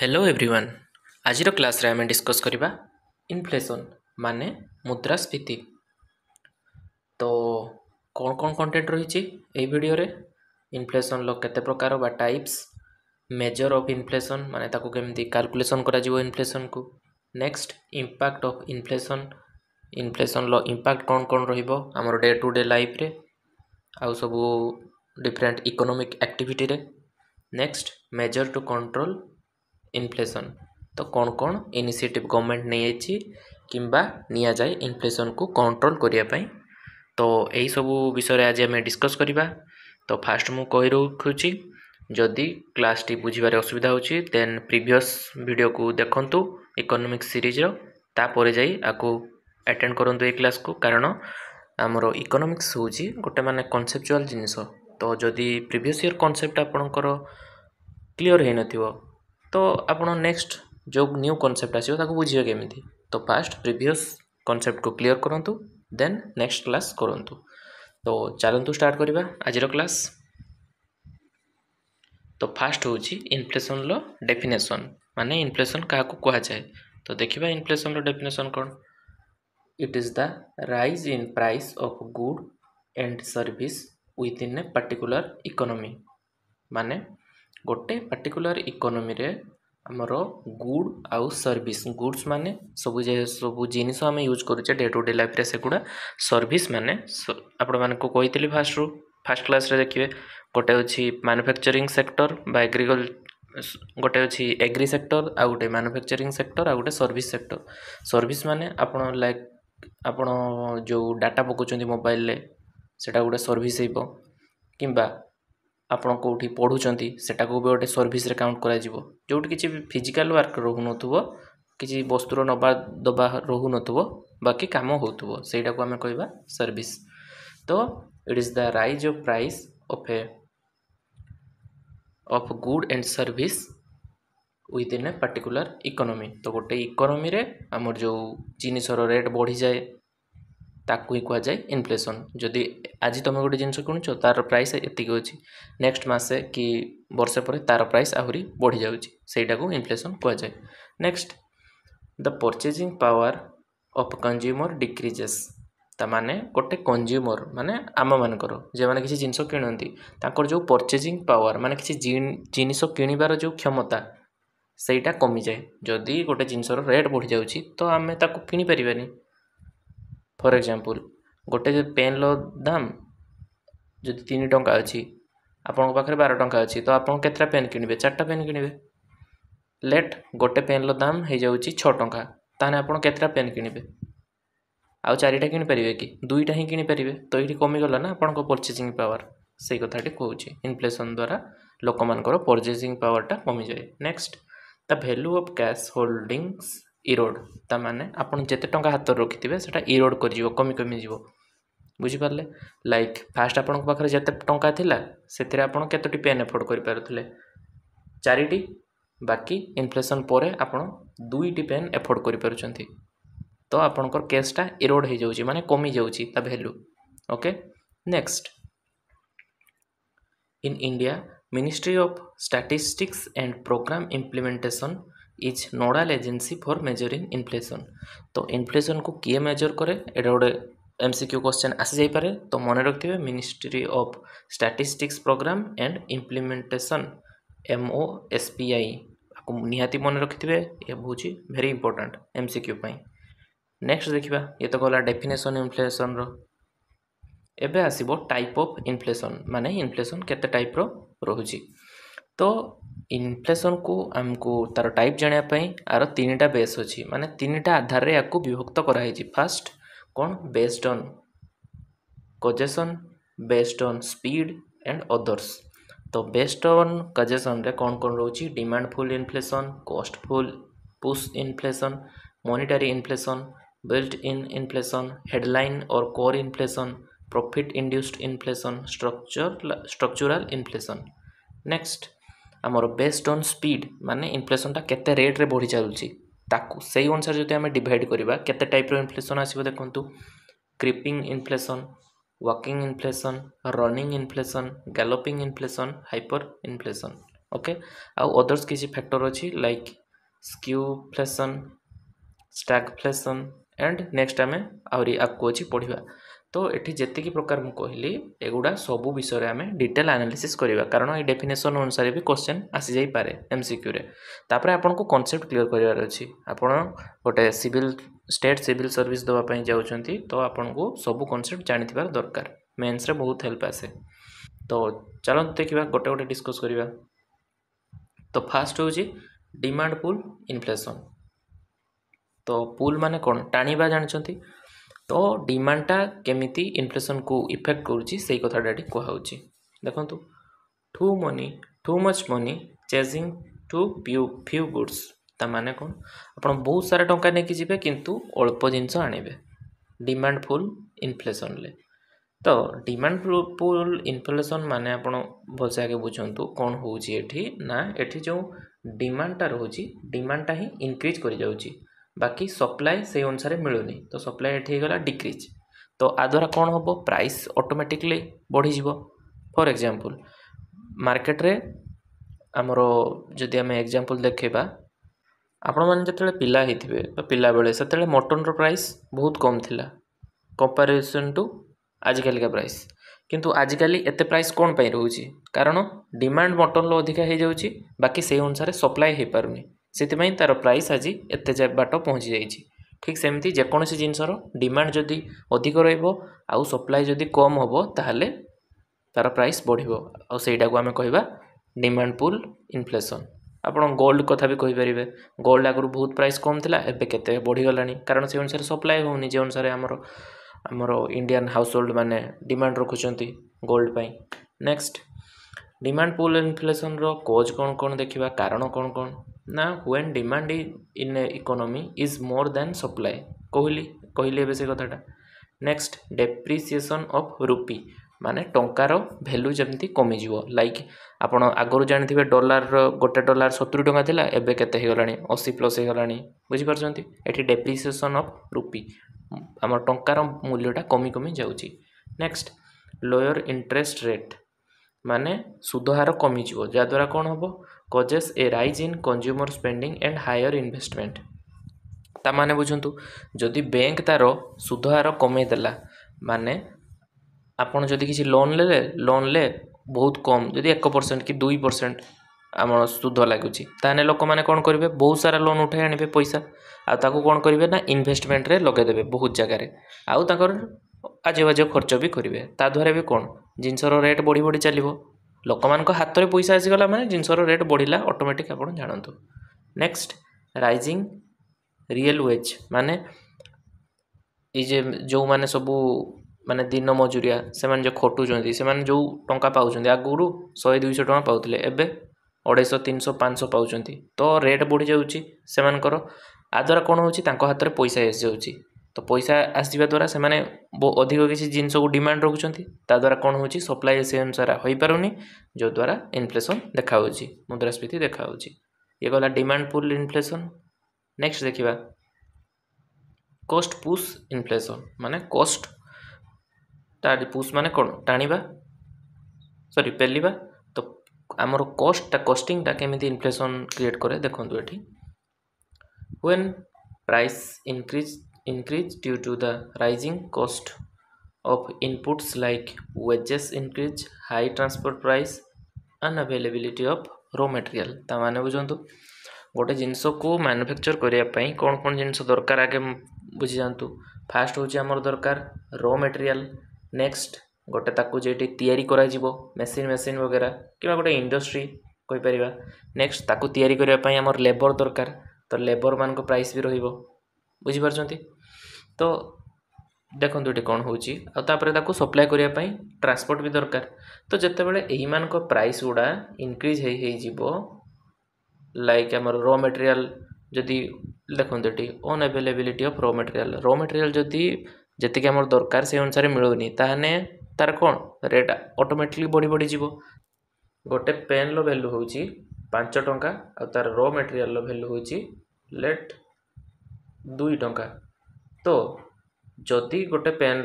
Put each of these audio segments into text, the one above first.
Hello everyone ଆଜିର କ୍ଲାସ୍ରେ ଆମେ ଡିସ୍କସ୍ କରିବା ଇନଫ୍ଲେସନ୍ ମାନେ ମୁଦ୍ରାସ୍ଫୀତି ତ କ'ଣ କ'ଣ କଣ୍ଟେଣ୍ଟ ରହିଛି ଏହି ଭିଡ଼ିଓରେ ଇନଫ୍ଲେସନ୍ର କେତେ ପ୍ରକାର ବା ଟାଇପ୍ସ ମେଜର୍ ଅଫ୍ ଇନଫ୍ଲେସନ୍ ମାନେ ତାକୁ କେମିତି କାଲକୁଲେସନ୍ କରାଯିବ ଇନଫ୍ଲେସନ୍କୁ ନେକ୍ସଟ ଇମ୍ପାକ୍ଟ ଅଫ୍ ଇନଫ୍ଲେସନ୍ ଇନଫ୍ଲେସନ୍ର ଇମ୍ପାକ୍ଟ କ'ଣ କ'ଣ ରହିବ ଆମର ଡେ ଟୁ ଡେ ଲାଇଫ୍ରେ ଆଉ ସବୁ different economic ଆକ୍ଟିଭିଟିରେ next measure to control inflation ତ କ'ଣ କ'ଣ ଇନିସିଏଟିଭ୍ ଗଭର୍ଣ୍ଣମେଣ୍ଟ ନେଇଯାଇଛି କିମ୍ବା ନିଆଯାଏ ଇନଫ୍ଲେସନ୍କୁ କଣ୍ଟ୍ରୋଲ୍ କରିବା ପାଇଁ ତ ଏହିସବୁ ବିଷୟରେ ଆଜି ଆମେ ଡିସ୍କସ୍ କରିବା ତ ଫାର୍ଷ୍ଟ ମୁଁ କହି ରଖୁଛି ଯଦି କ୍ଲାସ୍ଟି ବୁଝିବାରେ ଅସୁବିଧା ହେଉଛି ଦେନ୍ ପ୍ରିଭିୟସ୍ ଭିଡ଼ିଓକୁ ଦେଖନ୍ତୁ ଇକୋନୋମିକ୍ସ ସିରିଜ୍ର ତାପରେ ଯାଇ ଆକୁ ଆଟେଣ୍ଡ କରନ୍ତୁ ଏଇ କ୍ଲାସ୍କୁ କାରଣ ଆମର ଇକୋନୋମିକ୍ସ ହେଉଛି ଗୋଟେ ମାନେ କନସେପଚୁଆଲ୍ ଜିନିଷ ତ ଯଦି ପ୍ରିଭିୟସ୍ ଇୟର୍ କନସେପ୍ଟ ଆପଣଙ୍କର କ୍ଲିଅର୍ ହୋଇନଥିବ ତ ଆପଣ ନେକ୍ସଟ୍ ଯେଉଁ ନ୍ୟୁ କନସେପ୍ଟ ଆସିବ ତାକୁ ବୁଝିବେ କେମିତି ତ ଫାଷ୍ଟ ପ୍ରିଭିୟସ୍ କନସେପ୍ଟକୁ କ୍ଲିଅର୍ କରନ୍ତୁ ଦେନ୍ ନେକ୍ସଟ୍ କ୍ଲାସ୍ କରନ୍ତୁ ତ ଚାଲନ୍ତୁ ଷ୍ଟାର୍ଟ କରିବା ଆଜିର କ୍ଲାସ୍ ତ ଫାଷ୍ଟ ହେଉଛି ଇନଫ୍ଲେସନ୍ର ଡେଫିନେସନ୍ ମାନେ ଇନଫ୍ଲେସନ୍ କାହାକୁ କୁହାଯାଏ ତ ଦେଖିବା ଇନଫ୍ଲେସନ୍ର ଡେଫିନେସନ୍ କ'ଣ it is the rise in price of good and service within a particular economy মানে ଗୋଟେ ପାର୍ଟିକୁଲାର ଇକୋନୋମିରେ ଆମର ଗୁଡ୍ ଆଉ ସର୍ଭିସ୍ ଗୁଡ୍ସ ମାନେ ସବୁ ଯେ ସବୁ ଜିନିଷ ଆମେ ୟୁଜ୍ କରୁଛେ ଡେ ଟୁ ଡେ ଲାଇଫ୍ରେ ସେଗୁଡ଼ା ସର୍ଭିସ୍ ମାନେ ଆପଣମାନଙ୍କୁ କହିଥିଲି ଫାର୍ଷ୍ଟରୁ ଫାର୍ଷ୍ଟ କ୍ଲାସ୍ରେ ଦେଖିବେ ଗୋଟେ ହେଉଛି ମାନୁଫ୍ୟାକ୍ଚରିଂ ସେକ୍ଟର ବା ଏଗ୍ରିକଲ୍ ଗୋଟେ ଅଛି ଏଗ୍ରି ସେକ୍ଟର ଆଉ ଗୋଟେ ମାନୁଫ୍ୟାକ୍ଚରିଂ ସେକ୍ଟର ଆଉ ଗୋଟେ ସର୍ଭିସ୍ ସେକ୍ଟର ସର୍ଭିସ୍ ମାନେ ଆପଣ ଲାଇକ୍ ଆପଣ ଯେଉଁ ଡାଟା ପକାଉଛନ୍ତି ମୋବାଇଲରେ ସେଇଟା ଗୋଟେ ସର୍ଭିସ୍ ହେବ କିମ୍ବା ଆପଣ କେଉଁଠି ପଢ଼ୁଛନ୍ତି ସେଟାକୁ ବି ଗୋଟେ ସର୍ଭିସରେ କାଉଣ୍ଟ କରାଯିବ ଯେଉଁଠି କିଛି ଫିଜିକାଲ୍ ୱାର୍କ ରହୁନଥିବ କିଛି ବସ୍ତୁର ନେବା ଦେବା ରହୁନଥିବ ବାକି କାମ ହେଉଥିବ ସେଇଟାକୁ ଆମେ କହିବା ସର୍ଭିସ୍ ତ it is the rise of price of a of good and service within a particular economy ତ ଗୋଟେ ଇକୋନୋମିରେ ଆମର ଯେଉଁ ଜିନିଷର ରେଟ୍ ବଢ଼ିଯାଏ ତାକୁ ହିଁ କୁହାଯାଏ ଇନଫ୍ଲେସନ୍ ଯଦି ଆଜି ତୁମେ ଗୋଟେ ଜିନିଷ କିଣୁଛ ତା'ର ପ୍ରାଇସ୍ ଏତିକି ଅଛି ନେକ୍ସଟ ମାସେ କି ବର୍ଷେ ପରେ ତା'ର ପ୍ରାଇସ୍ ଆହୁରି ବଢ଼ିଯାଉଛି ସେଇଟାକୁ ଇନଫ୍ଲେସନ୍ କୁହାଯାଏ next the purchasing power of consumer decreases ତା ମାନେ ଗୋଟେ କଞ୍ଜ୍ୟୁମର ମାନେ ଆମମାନଙ୍କର ଯେଉଁମାନେ କିଛି ଜିନିଷ କିଣନ୍ତି ତାଙ୍କର ଯେଉଁ ପରଚେଜିଂ ପାୱାର ମାନେ କିଛି ଜିନିଷ କିଣିବାର ଯେଉଁ କ୍ଷମତା ସେଇଟା କମିଯାଏ ଯଦି ଗୋଟେ ଜିନିଷର ରେଟ୍ ବଢ଼ିଯାଉଛି ତ ଆମେ ତାକୁ କିଣିପାରିବାନି ଫର୍ ଏକ୍ଜାମ୍ପଲ୍ ଗୋଟେ ପେନ୍ର ଦାମ ଯଦି ତିନି ଟଙ୍କା ଅଛି ଆପଣଙ୍କ ପାଖରେ ବାର ଟଙ୍କା ଅଛି ତ ଆପଣ କେତେଟା ପେନ୍ କିଣିବେ ଚାରିଟା ପେନ୍ କିଣିବେ ଲେଟ୍ ଗୋଟେ ପେନ୍ର ଦାମ ହେଇଯାଉଛି ଛଅ ଟଙ୍କା ତାହେଲେ ଆପଣ କେତେଟା ପେନ୍ କିଣିବେ ଆଉ ଚାରିଟା କିଣିପାରିବେ କି ଦୁଇଟା ହିଁ କିଣିପାରିବେ ତ ଏଇଠି କମିଗଲା ନା ଆପଣଙ୍କ ପର୍ଚେସିଂ ପାୱାର ସେଇ କଥାଟି କହୁଛି ଇନଫ୍ଲେସନ୍ ଦ୍ୱାରା ଲୋକମାନଙ୍କର ପର୍ଚେସିଂ ପାୱାରଟା କମିଯାଏ next the value of cash holdings erode ତା'ମାନେ ଆପଣ ଯେତେ ଟଙ୍କା ହାତରେ ରଖିଥିବେ ସେଇଟା ଇରୋଡ଼ କରିଯିବ କମି କମିଯିବ ବୁଝିପାରିଲେ ଲାଇକ୍ ଫାଷ୍ଟ ଆପଣଙ୍କ ପାଖରେ ଯେତେ ଟଙ୍କା ଥିଲା ସେଥିରେ ଆପଣ କେତୋଟି ପେନ୍ ଏଫୋର୍ଡ଼ କରିପାରୁଥିଲେ ଚାରିଟି ବାକି ଇନଫ୍ଲେସନ୍ ପରେ ଆପଣ ଦୁଇଟି ପେନ୍ ଏଫୋର୍ଡ଼ କରିପାରୁଛନ୍ତି ତ ଆପଣଙ୍କର କେସ୍ଟା ଇରୋଡ଼ ହୋଇଯାଉଛି ମାନେ କମିଯାଉଛି ତା value okay next in India ministry of statistics and programme implementation is nodal agency for measuring inflation તો ଇନଫ୍ଲେସନ୍କୁ କିଏ ମେଜର୍ କରେ ଏଇଟା ଗୋଟେ ଏମସିକ୍ୟୁ କ୍ୱେଶ୍ଚନ୍ ଆସିଯାଇପାରେ ତ ମନେ ରଖିଥିବେ ministry of statistics programme and implementation MO SPI ଆକୁ ନିହାତି ମନେ ରଖିଥିବେ ଏହା ହେଉଛି ଭେରି ଇମ୍ପୋର୍ଟାଣ୍ଟ ଏମସିକ୍ୟୁ ପାଇଁ ନେକ୍ସଟ ଦେଖିବା ଇଏ ତ ଗଲା ଡେଫିନେସନ୍ ଇନଫ୍ଲେସନ୍ର ଏବେ ଆସିବ ଟାଇପ୍ ଅଫ୍ ଇନଫ୍ଲେସନ୍ ମାନେ ଇନଫ୍ଲେସନ୍ କେତେ ଟାଇପ୍ର ରହୁଛି ତ ଇନଫ୍ଲେସନକୁ ଆମକୁ ତା'ର ଟାଇପ୍ ଜାଣିବା ପାଇଁ ଆର ତିନିଟା ବେସ୍ ଅଛି ମାନେ ତିନିଟା ଆଧାରରେ ୟାକୁ ବିଭକ୍ତ କରାହେଇଛି ଫାର୍ଷ୍ଟ କ'ଣ based on causation based on speed and others ତ ବେସ୍ଡ ଅନ୍ କଜେସନ୍ରେ କ'ଣ କ'ଣ ରହୁଛି demand pull inflation cost pull push inflation monetary inflation built in inflation headline or core inflation profit induced inflation structure structural inflation next ଆମର based on speed ମାନେ ଇନଫ୍ଲେସନଟା କେତେ ରେଟ୍ରେ ବଢ଼ି ଚାଲୁଛି ତାକୁ ସେଇ ଅନୁସାରେ ଯଦି ଆମେ ଡିଭାଇଡ଼ କରିବା କେତେ ଟାଇପ୍ର ଇନଫ୍ଲେସନ୍ ଆସିବ ଦେଖନ୍ତୁ creeping inflation walking inflation running inflation galloping inflation hyper inflation okay ଆଉ ଅଦର୍ସ କିଛି ଫ୍ୟାକ୍ଟର ଅଛି like skewflation stagflation and next ଆମେ ଆହୁରି ଆଗକୁ ଅଛି ପଢ଼ିବା তো এটি যেতিকি প্রকার ମୁଁ କହିଲି এগুড়া ସବୁ ବିଷୟରେ ଆମେ ଡିଟେଲ୍ ଆନାଲିସିସ୍ କରିବା କାରଣ ଏଇ ଡେଫିନେସନ୍ ଅନୁସାରେ ବି କ୍ୱେଶ୍ଚନ୍ ଆସିଯାଇପାରେ ଏମ୍ସିକ୍ୟୁରେ ତାପରେ ଆପଣଙ୍କୁ କନସେପ୍ଟ କ୍ଲିଅର୍ କରିବାର ଅଛି ଆପଣ ଗୋଟେ ସିଭିଲ୍ ଷ୍ଟେଟ୍ ସିଭିଲ୍ ସର୍ଭିସ୍ ଦେବା ପାଇଁ ଯାଉଛନ୍ତି ତ ଆପଣଙ୍କୁ ସବୁ କନସେପ୍ଟ ଜାଣିଥିବାର ଦରକାର ମେନ୍ସରେ ବହୁତ ହେଲ୍ପ ଆସେ ତ ଚାଲନ୍ତୁ ଦେଖିବା ଗୋଟେ ଗୋଟେ ଡିସ୍କସ୍ କରିବା ତ ଫାର୍ଷ୍ଟ ହେଉଛି ଡିମାଣ୍ଡ ପୁଲ୍ ଇନଫ୍ଲେସନ୍ ତ ପୁଲ୍ ମାନେ କ'ଣ ଟାଣିବା ଜାଣିଛନ୍ତି ତ ଡିମାଣ୍ଡଟା କେମିତି ଇନଫ୍ଲେସନ୍କୁ ଇଫେକ୍ଟ କରୁଛି ସେଇ କଥାଟା ଏଠି କୁହାହେଉଛି ଦେଖନ୍ତୁ too money too much money chasing too few few goods ତା ମାନେ କ'ଣ ଆପଣ ବହୁତ ସାରା ଟଙ୍କା ନେଇକି ଯିବେ କିନ୍ତୁ ଅଳ୍ପ ଜିନିଷ ଆଣିବେ ଡିମାଣ୍ଡ ଫୁଲ୍ ଇନଫ୍ଲେସନ୍ରେ ତ ଡିମାଣ୍ଡ ଫୁଲ୍ ଇନଫ୍ଲେସନ୍ ମାନେ ଆପଣ ଭଲସେ ଆଗେ ବୁଝନ୍ତୁ କ'ଣ ହେଉଛି ଏଠି ନା ଏଠି ଯେଉଁ ଡିମାଣ୍ଡଟା ରହୁଛି ଡିମାଣ୍ଡଟା ହିଁ ଇନକ୍ରିଜ୍ କରିଯାଉଛି ବାକି ସପ୍ଲାଏ ସେଇ ଅନୁସାରେ ମିଳୁନି ତ ସପ୍ଲାଏ ଏଠି ହେଇଗଲା ଡିକ୍ରିଜ୍ ତ ଆ ଦ୍ୱାରା କ'ଣ ହେବ ପ୍ରାଇସ୍ ଅଟୋମେଟିକ୍ଲି ବଢ଼ିଯିବ ଫର୍ ଏକ୍ଜାମ୍ପଲ୍ ମାର୍କେଟରେ ଆମର ଯଦି ଆମେ ଏକ୍ଜାମ୍ପଲ୍ ଦେଖେଇବା ଆପଣମାନେ ଯେତେବେଳେ ପିଲା ହେଇଥିବେ ବା ପିଲାବେଳେ ସେତେବେଳେ ମଟନର ପ୍ରାଇସ୍ ବହୁତ କମ୍ ଥିଲା କମ୍ପାରିଜନ୍ ଟୁ ଆଜିକାଲିକା ପ୍ରାଇସ୍ କିନ୍ତୁ ଆଜିକାଲି ଏତେ ପ୍ରାଇସ୍ କ'ଣ ପାଇଁ ରହୁଛି କାରଣ ଡିମାଣ୍ଡ ମଟନର ଅଧିକା ହେଇଯାଉଛି ବାକି ସେଇ ଅନୁସାରେ ସପ୍ଲାଏ ହେଇପାରୁନି ସେଥିପାଇଁ ତା'ର ପ୍ରାଇସ୍ ଆଜି ଏତେ ବାଟ ପହଞ୍ଚିଯାଇଛି ଠିକ୍ ସେମିତି ଯେକୌଣସି ଜିନିଷର ଡିମାଣ୍ଡ ଯଦି ଅଧିକ ରହିବ ଆଉ ସପ୍ଲାଏ ଯଦି କମ୍ ହେବ ତା'ହେଲେ ତା'ର ପ୍ରାଇସ୍ ବଢ଼ିବ ଆଉ ସେଇଟାକୁ ଆମେ କହିବା ଡିମାଣ୍ଡ ପୁଲ୍ ଇନଫ୍ଲେସନ୍ ଆପଣ ଗୋଲ୍ଡ କଥା ବି କହିପାରିବେ ଗୋଲ୍ଡ ଆଗରୁ ବହୁତ ପ୍ରାଇସ୍ କମ୍ ଥିଲା ଏବେ କେତେ ବଢ଼ିଗଲାଣି କାରଣ ସେ ଅନୁସାରେ ସପ୍ଲାଏ ହେଉନି ଯେ ଅନୁସାରେ ଆମର ଆମର ଇଣ୍ଡିଆନ୍ ହାଉସ୍ ହୋଲ୍ଡ ମାନେ ଡିମାଣ୍ଡ ରଖୁଛନ୍ତି ଗୋଲ୍ଡ ପାଇଁ ନେକ୍ସଟ ଡିମାଣ୍ଡ ପୁଲ୍ ଇନଫ୍ଲେସନ୍ର କୋଜ୍ କ'ଣ କ'ଣ ଦେଖିବା କାରଣ କ'ଣ କ'ଣ ନା when demand in a economy is more than supply କହିଲି କହିଲି ଏବେ ସେ କଥାଟା ନେକ୍ସଟ୍ ଡେପ୍ରିସିଏସନ୍ ଅଫ୍ ରୁପି ମାନେ ଟଙ୍କାର ଭ୍ୟାଲୁ ଯେମିତି କମିଯିବ ଲାଇକ୍ ଆପଣ ଆଗରୁ ଜାଣିଥିବେ ଡଲାରର ଗୋଟେ ଡଲାର ସତୁରି ଟଙ୍କା ଥିଲା ଏବେ କେତେ ହେଇଗଲାଣି ଅଶୀ ପ୍ଲସ୍ ହେଇଗଲାଣି ବୁଝିପାରୁଛନ୍ତି ଏଠି ଡେପ୍ରିସିଏସନ୍ ଅଫ୍ ରୁପି ଆମର ଟଙ୍କାର ମୂଲ୍ୟଟା କମି କମି ଯାଉଛି ନେକ୍ସଟ୍ ଲୋୟର୍ ଇଣ୍ଟରେଷ୍ଟ ରେଟ୍ ମାନେ ସୁଧ ହାର କମିଯିବ ଯାହାଦ୍ୱାରା କ'ଣ ହେବ causes a rise in consumer spending and higher investment ତା ମାନେ ବୁଝନ୍ତୁ ଯଦି ବ୍ୟାଙ୍କ ତା'ର ସୁଧ ହାର କମେଇ ଦେଲା ମାନେ ଆପଣ ଯଦି କିଛି ଲୋନ୍ ନେଲେ ଲୋନ୍ରେ ବହୁତ କମ୍ ଯଦି ଏକ ପରସେଣ୍ଟ କି ଦୁଇ ପରସେଣ୍ଟ ଆମର ସୁଧ ଲାଗୁଛି ତାହେଲେ ଲୋକମାନେ କ'ଣ କରିବେ ବହୁତ ସାରା ଲୋନ୍ ଉଠାଇ ଆଣିବେ ପଇସା ଆଉ ତାକୁ କ'ଣ କରିବେ ନା ଇନଭେଷ୍ଟମେଣ୍ଟରେ ଲଗାଇଦେବେ ବହୁତ ଜାଗାରେ ଆଉ ତାଙ୍କର ଆଜେବାଜ ଖର୍ଚ୍ଚ ବି କରିବେ ତା ଦ୍ୱାରା ବି କ'ଣ ଜିନିଷର ରେଟ୍ ବଢ଼ି ବଢ଼ି ଚାଲିବ ଲୋକମାନଙ୍କ ହାତରେ ପଇସା ଆସିଗଲା ମାନେ ଜିନିଷର ରେଟ୍ ବଢ଼ିଲା ଅଟୋମେଟିକ୍ ଆପଣ ଜାଣନ୍ତୁ ନେକ୍ସଟ ରାଇଜିଂ ରିଏଲ୍ ୱେଜ୍ ମାନେ ଏଇ ଯେ ଯେଉଁମାନେ ସବୁ ମାନେ ଦିନ ମଜୁରିଆ ସେମାନେ ଯେଉଁ ଖଟୁଛନ୍ତି ସେମାନେ ଯେଉଁ ଟଙ୍କା ପାଉଛନ୍ତି ଆଗରୁ ଶହେ ଦୁଇଶହ ଟଙ୍କା ପାଉଥିଲେ ଏବେ ଅଢ଼େଇଶହ ତିନିଶହ ପାଞ୍ଚଶହ ପାଉଛନ୍ତି ତ ରେଟ୍ ବଢ଼ିଯାଉଛି ସେମାନଙ୍କର ଆ ଦ୍ୱାରା କ'ଣ ହେଉଛି ତାଙ୍କ ହାତରେ ପଇସା ଆସିଯାଉଛି ତ ପଇସା ଆସିବା ଦ୍ୱାରା ସେମାନେ ଅଧିକ କିଛି ଜିନିଷକୁ ଡିମାଣ୍ଡ ରଖୁଛନ୍ତି ତା'ଦ୍ୱାରା କ'ଣ ହେଉଛି ସପ୍ଲାଏ ସେ ଅନୁସାରେ ହୋଇପାରୁନି ଯଦ୍ୱାରା ଇନଫ୍ଲେସନ୍ ଦେଖାହେଉଛି ମୁଦ୍ରାସ୍ଫୀତି ଦେଖାହେଉଛି ଇଏ ଗଲା ଡିମାଣ୍ଡ ପୁଲ୍ ଇନଫ୍ଲେସନ୍ ନେକ୍ସଟ ଦେଖିବା କଷ୍ଟ ପୁସ୍ ଇନଫ୍ଲେସନ୍ ମାନେ କଷ୍ଟ ପୁସ୍ ମାନେ କ'ଣ ଟାଣିବା ସରି ପେଲିବା ତ ଆମର କଷ୍ଟଟା କଷ୍ଟିଂଟା କେମିତି ଇନଫ୍ଲେସନ୍ କ୍ରିଏଟ୍ କରେ ଦେଖନ୍ତୁ ଏଠି when price increase increased due to the rising cost of inputs like wages increase, high transport price, and availability of raw material. ତାମାନେ ବୁଝନ୍ତୁ ଗୋଟେ ଜିନିଷକୁ ମାନୁଫ୍ୟାକ୍ଚର୍ କରିବା ପାଇଁ କ'ଣ କ'ଣ ଜିନିଷ ଦରକାର ଆଗେ ବୁଝିଯାଆନ୍ତୁ ଫାର୍ଷ୍ଟ ହେଉଛି ଆମର ଦରକାର ର ମେଟେରିଆଲ୍ ନେକ୍ସଟ ଗୋଟେ ତାକୁ ଯେଉଁଠି ତିଆରି କରାଯିବ ମେସିନ୍ ମେସିନ୍ ବଗେରା କିମ୍ବା ଗୋଟେ ଇଣ୍ଡଷ୍ଟ୍ରି କହିପାରିବା ନେକ୍ସଟ ତାକୁ ତିଆରି କରିବା ପାଇଁ ଆମର ଲେବର୍ ଦରକାର ତ ଲେବର୍ମାନଙ୍କ ପ୍ରାଇସ୍ ବି ରହିବ बुझिपार तो देखो कौन हो सप्लाए करने ट्रांसपोर्ट भी दरकार तो बड़े जितेबले प्राइस गुड़ा इनक्रिज हो लाइक आम र मेटेरियाल जदि देखते unavailability of raw material raw material जदि जी आम दरकार से अनुसार मिलूनि तेल तार कौन रेट अटोमेटिकली बढ़ी बढ़ी जीव गोटे पेन रैल्यू हूँ पांच टाँह आ तार र मेटेरियाल भैल्यू हूँ लेट दुई टा तो जदि गोटे पेन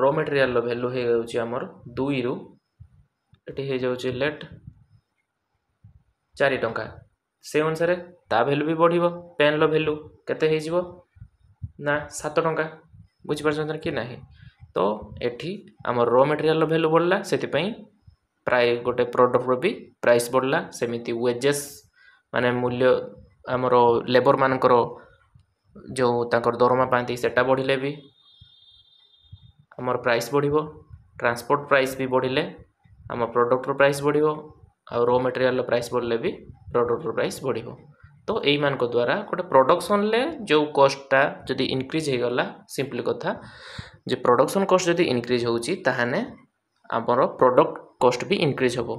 रो मेटेरियाल भैल्यू हो जामर दुई रु ये लेट चार टाँह से अनुसार ता भैल्यू भी बढ़ पेन रैल्यू के ना सात टाँह बुझिपार कि ना तो ये आम रो मेटेरियाल भैल्यू बढ़ला से प्राय गोटे प्रडक्टर भी प्राइस बढ़ला सेमती वेजेस मान मूल्य आमर लेबर मानक जो तर दरमा पाती सेटा बढ़ले भी आम प्राइस बढ़ ट्रांसपोर्ट प्राइस भी बढ़िले आम प्रडक्टर प्राइस बढ़ो आउ मेटेरियाल प्राइस बढ़ले भी प्रडक्टर प्राइस बढ़ो तो यही द्वारा गोटे प्रडक्शन जो कस्टा जब इनक्रिज हो गला सिंपल कथा जो प्रडक्शन कस्ट जब इनक्रिज होमर प्रडक्ट कस्ट भी इनक्रिज हे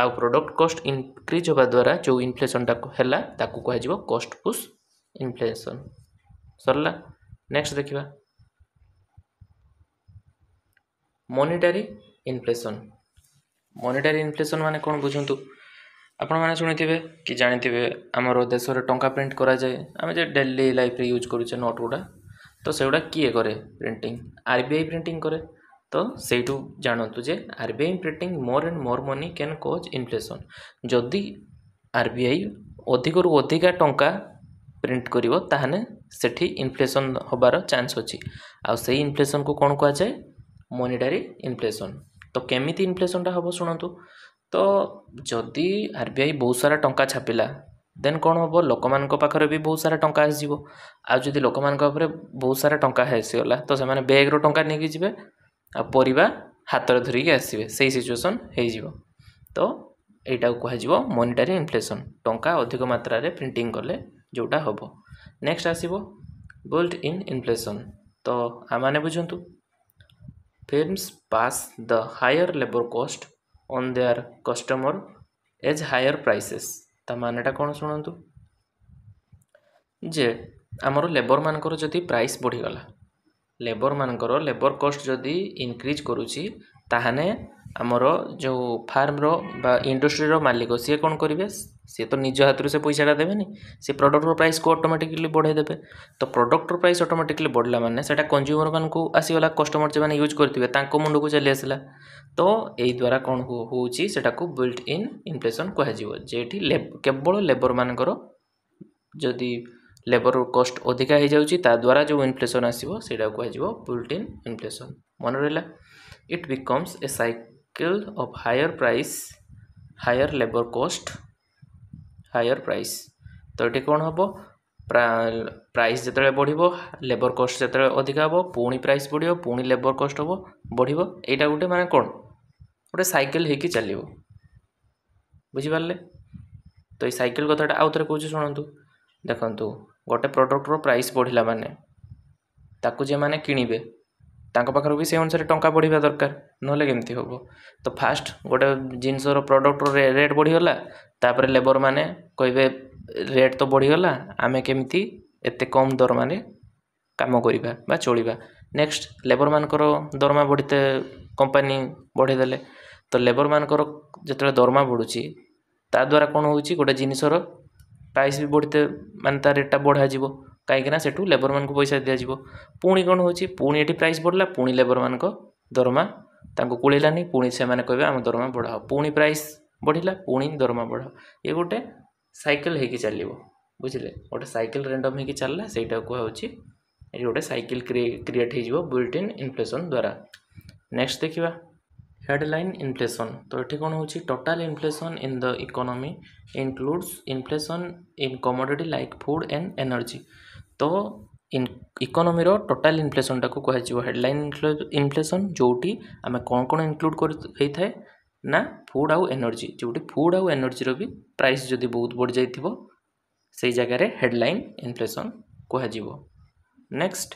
आउ प्रडक्ट कस्ट इनक्रिज होगा द्वारा जो इनफ्लेसनटा है कस्ट पुश ଇନଫ୍ଲେସନ୍ ସରିଲା ନେକ୍ସଟ ଦେଖିବା ମନିଟାରୀ ଇନଫ୍ଲେସନ୍ ମନିଟାରୀ ଇନଫ୍ଲେସନ୍ ମାନେ କ'ଣ ବୁଝନ୍ତୁ ଆପଣମାନେ ଶୁଣିଥିବେ କି ଜାଣିଥିବେ ଆମର ଦେଶରେ ଟଙ୍କା ପ୍ରିଣ୍ଟ କରାଯାଏ ଆମେ ଯେ ଡେଲି ଲାଇଫ୍ରେ ୟୁଜ୍ କରୁଛେ ନୋଟ୍ ଗୁଡ଼ା ତ ସେଗୁଡ଼ା କିଏ କରେ printing R B I printing କରେ ତ ସେଇଠୁ ଜାଣନ୍ତୁ ଯେ R B I printing more and more money can cause inflation ଯଦି ଆର୍ ବି ଆଇ ଅଧିକରୁ ଅଧିକା ଟଙ୍କା ପ୍ରିଣ୍ଟ କରିବ ତାହେଲେ ସେଠି ଇନଫ୍ଲେସନ୍ ହେବାର ଚାନ୍ସ ଅଛି ଆଉ ସେଇ ଇନଫ୍ଲେସନ୍କୁ କ'ଣ କୁହାଯାଏ ମନିଟାରୀ ଇନଫ୍ଲେସନ୍ ତ କେମିତି ଇନଫ୍ଲେସନ୍ଟା ହେବ ଶୁଣନ୍ତୁ ତ ଯଦି ଆର୍ ବି ଆଇ ବହୁତ ସାରା ଟଙ୍କା ଛାପିଲା ଦେନ୍ କ'ଣ ହେବ ଲୋକମାନଙ୍କ ପାଖରେ ବି ବହୁତ ସାରା ଟଙ୍କା ଆସିଯିବ ଆଉ ଯଦି ଲୋକମାନଙ୍କ ଉପରେ ବହୁତ ସାରା ଟଙ୍କା ଆସିଗଲା ତ ସେମାନେ ବ୍ୟାଗ୍ରୁ ଟଙ୍କା ନେଇକି ଯିବେ ଆଉ ପରିବା ହାତରେ ଧରିକି ଆସିବେ ସେଇ ସିଚୁଏସନ୍ ହେଇଯିବ ତ ଏଇଟାକୁ କୁହାଯିବ ମନିଟାରୀ ଇନଫ୍ଲେସନ୍ ଟଙ୍କା ଅଧିକ ମାତ୍ରାରେ ପ୍ରିଣ୍ଟିଂ କଲେ ଯେଉଁଟା ହେବ ନେକ୍ସଟ ଆସିବ ବୁଲ୍ଟ ଇନ୍ ଇନଫ୍ଲେସନ୍ ତ ଆମମାନେ ବୁଝନ୍ତୁ firms pass the higher labour cost on their customer as higher prices ତା ମାନେଟା କ'ଣ ଶୁଣନ୍ତୁ ଯେ ଆମର ଲେବରମାନଙ୍କର ଯଦି ପ୍ରାଇସ୍ ବଢ଼ିଗଲା ଲେବରମାନଙ୍କର ଲେବର କଷ୍ଟ ଯଦି ଇନକ୍ରିଜ୍ କରୁଛି ତାହେଲେ ଆମର ଯେଉଁ ଫାର୍ମର ବା ଇଣ୍ଡଷ୍ଟ୍ରିର ମାଲିକ ସିଏ କ'ଣ କରିବେ ସିଏ ତ ନିଜ ହାତରୁ ସେ ପଇସାଟା ଦେବେନି ସେ ପ୍ରଡ଼କ୍ଟର ପ୍ରାଇସ୍କୁ ଅଟୋମେଟିକାଲି ବଢ଼େଇ ଦେବେ ତ ପ୍ରଡ଼କ୍ଟର ପ୍ରାଇସ୍ ଅଟୋମେଟିକାଲି ବଢ଼ିଲା ମାନେ ସେଇଟା କଞ୍ଜ୍ୟୁମରମାନଙ୍କୁ ଆସିଗଲା କଷ୍ଟମର ଯେଉଁମାନେ ୟୁଜ୍ କରିଥିବେ ତାଙ୍କ ମୁଣ୍ଡକୁ ଚାଲି ଆସିଲା ତ ଏଇ ଦ୍ୱାରା କ'ଣ ହେଉଛି ସେଟାକୁ ବିଲ୍ଟ ଇନ୍ ଇନଫ୍ଲେସନ୍ କୁହାଯିବ ଯେଉଁଠି କେବଳ ଲେବରମାନଙ୍କର ଯଦି ଲେବର କଷ୍ଟ ଅଧିକା ହେଇଯାଉଛି ତା ଦ୍ୱାରା ଯେଉଁ ଇନଫ୍ଲେସନ୍ ଆସିବ ସେଇଟାକୁ କୁହାଯିବ ବିଲ୍ଟ ଇନ୍ ଇନଫ୍ଲେସନ୍ ମନେ ରହିଲା ଇଟ୍ ବିକମ୍ସ ଏ ସାଇକ୍ cycle of higher price higher labor cost higher price ତ ଏଠି କ'ଣ ହେବ ପ୍ରାଇସ୍ ଯେତେବେଳେ ବଢ଼ିବ ଲେବର୍ କଷ୍ଟ ଯେତେବେଳେ ଅଧିକା ହେବ ପୁଣି ପ୍ରାଇସ୍ ବଢ଼ିବ ପୁଣି ଲେବର୍ କଷ୍ଟ ହେବ ବଢ଼ିବ ଏଇଟା ଗୋଟେ ମାନେ କ'ଣ ଗୋଟେ ସାଇକେଲ୍ ହେଇକି ଚାଲିବ ବୁଝିପାରିଲେ ତ ଏଇ ସାଇକେଲ୍ କଥାଟା ଆଉ ଥରେ କହୁଛି ଶୁଣନ୍ତୁ ଦେଖନ୍ତୁ ଗୋଟେ ପ୍ରଡ଼କ୍ଟର ପ୍ରାଇସ୍ ବଢ଼ିଲା ମାନେ ତାକୁ ଯେମାନେ କିଣିବେ ତାଙ୍କ ପାଖରୁ ବି ସେଇ ଅନୁସାରେ ଟଙ୍କା ବଢ଼ିବା ଦରକାର ନହେଲେ କେମିତି ହେବ ତ ଫାଷ୍ଟ ଗୋଟେ ଜିନିଷର ପ୍ରଡ଼କ୍ଟର ରେଟ୍ ବଢ଼ିଗଲା ତା'ପରେ ଲେବରମାନେ କହିବେ ରେଟ୍ ତ ବଢ଼ିଗଲା ଆମେ କେମିତି ଏତେ କମ୍ ଦରମାରେ କାମ କରିବା ବା ଚଳିବା ନେକ୍ସଟ ଲେବରମାନଙ୍କର ଦରମା ବଢ଼ିତେ କମ୍ପାନୀ ବଢ଼େଇଦେଲେ ତ ଲେବରମାନଙ୍କର ଯେତେବେଳେ ଦରମା ବଢ଼ୁଛି ତା ଦ୍ୱାରା କ'ଣ ହେଉଛି ଗୋଟେ ଜିନିଷର ପ୍ରାଇସ୍ ବି ବଢ଼ିତେ ମାନେ ତା ରେଟ୍ଟା ବଢ଼ାଯିବ କାହିଁକିନା ସେଠୁ ଲେବରମାନଙ୍କୁ ପଇସା ଦିଆଯିବ ପୁଣି କ'ଣ ହେଉଛି ପୁଣି ଏଠି ପ୍ରାଇସ୍ ବଢ଼ିଲା ପୁଣି ଲେବରମାନଙ୍କ ଦରମା ତାଙ୍କୁ କୁଳିଲାନି ପୁଣି ସେମାନେ କହିବେ ଆମ ଦରମା ବଢ଼ାଅ ପୁଣି ପ୍ରାଇସ୍ ବଢ଼ିଲା ପୁଣି ଦରମା ବଢ଼ାଅ ଇଏ ଗୋଟେ ସାଇକେଲ ହେଇକି ଚାଲିବ ବୁଝିଲେ ଗୋଟେ ସାଇକେଲ ରେଣ୍ଡମ୍ ହେଇକି ଚାଲିଲା ସେଇଟା କୁହାହେଉଛି ଏଠି ଗୋଟେ ସାଇକେଲ କ୍ରିଏଟ୍ ହେଇଯିବ ବୁଲ୍ଟ ଇନ୍ ଇନଫ୍ଲେସନ୍ ଦ୍ୱାରା ନେକ୍ସଟ ଦେଖିବା हेडलाइन इन्फ्लेसन तो ये कौन हो total inflation in the economy includes inflation in commodity like food and energy ତ ଇକୋନୋମିର ଟୋଟାଲ୍ ଇନଫ୍ଲେସନ୍ଟାକୁ କୁହାଯିବ ହେଡ଼ଲାଇନ୍ ଇନଫ୍ଲେସନ୍ ଯେଉଁଠି ଆମେ କ'ଣ କ'ଣ ଇନକ୍ଲୁଡ଼ କରି ହେଇଥାଏ ନା ଫୁଡ଼୍ ଆଉ ଏନର୍ଜି ଯେଉଁଠି ଫୁଡ଼୍ ଆଉ ଏନର୍ଜିର ବି ପ୍ରାଇସ୍ ଯଦି ବହୁତ ବଢ଼ିଯାଇଥିବ ସେଇ ଜାଗାରେ ହେଡ଼ଲାଇନ୍ ଇନଫ୍ଲେସନ୍ କୁହାଯିବ ନେକ୍ସଟ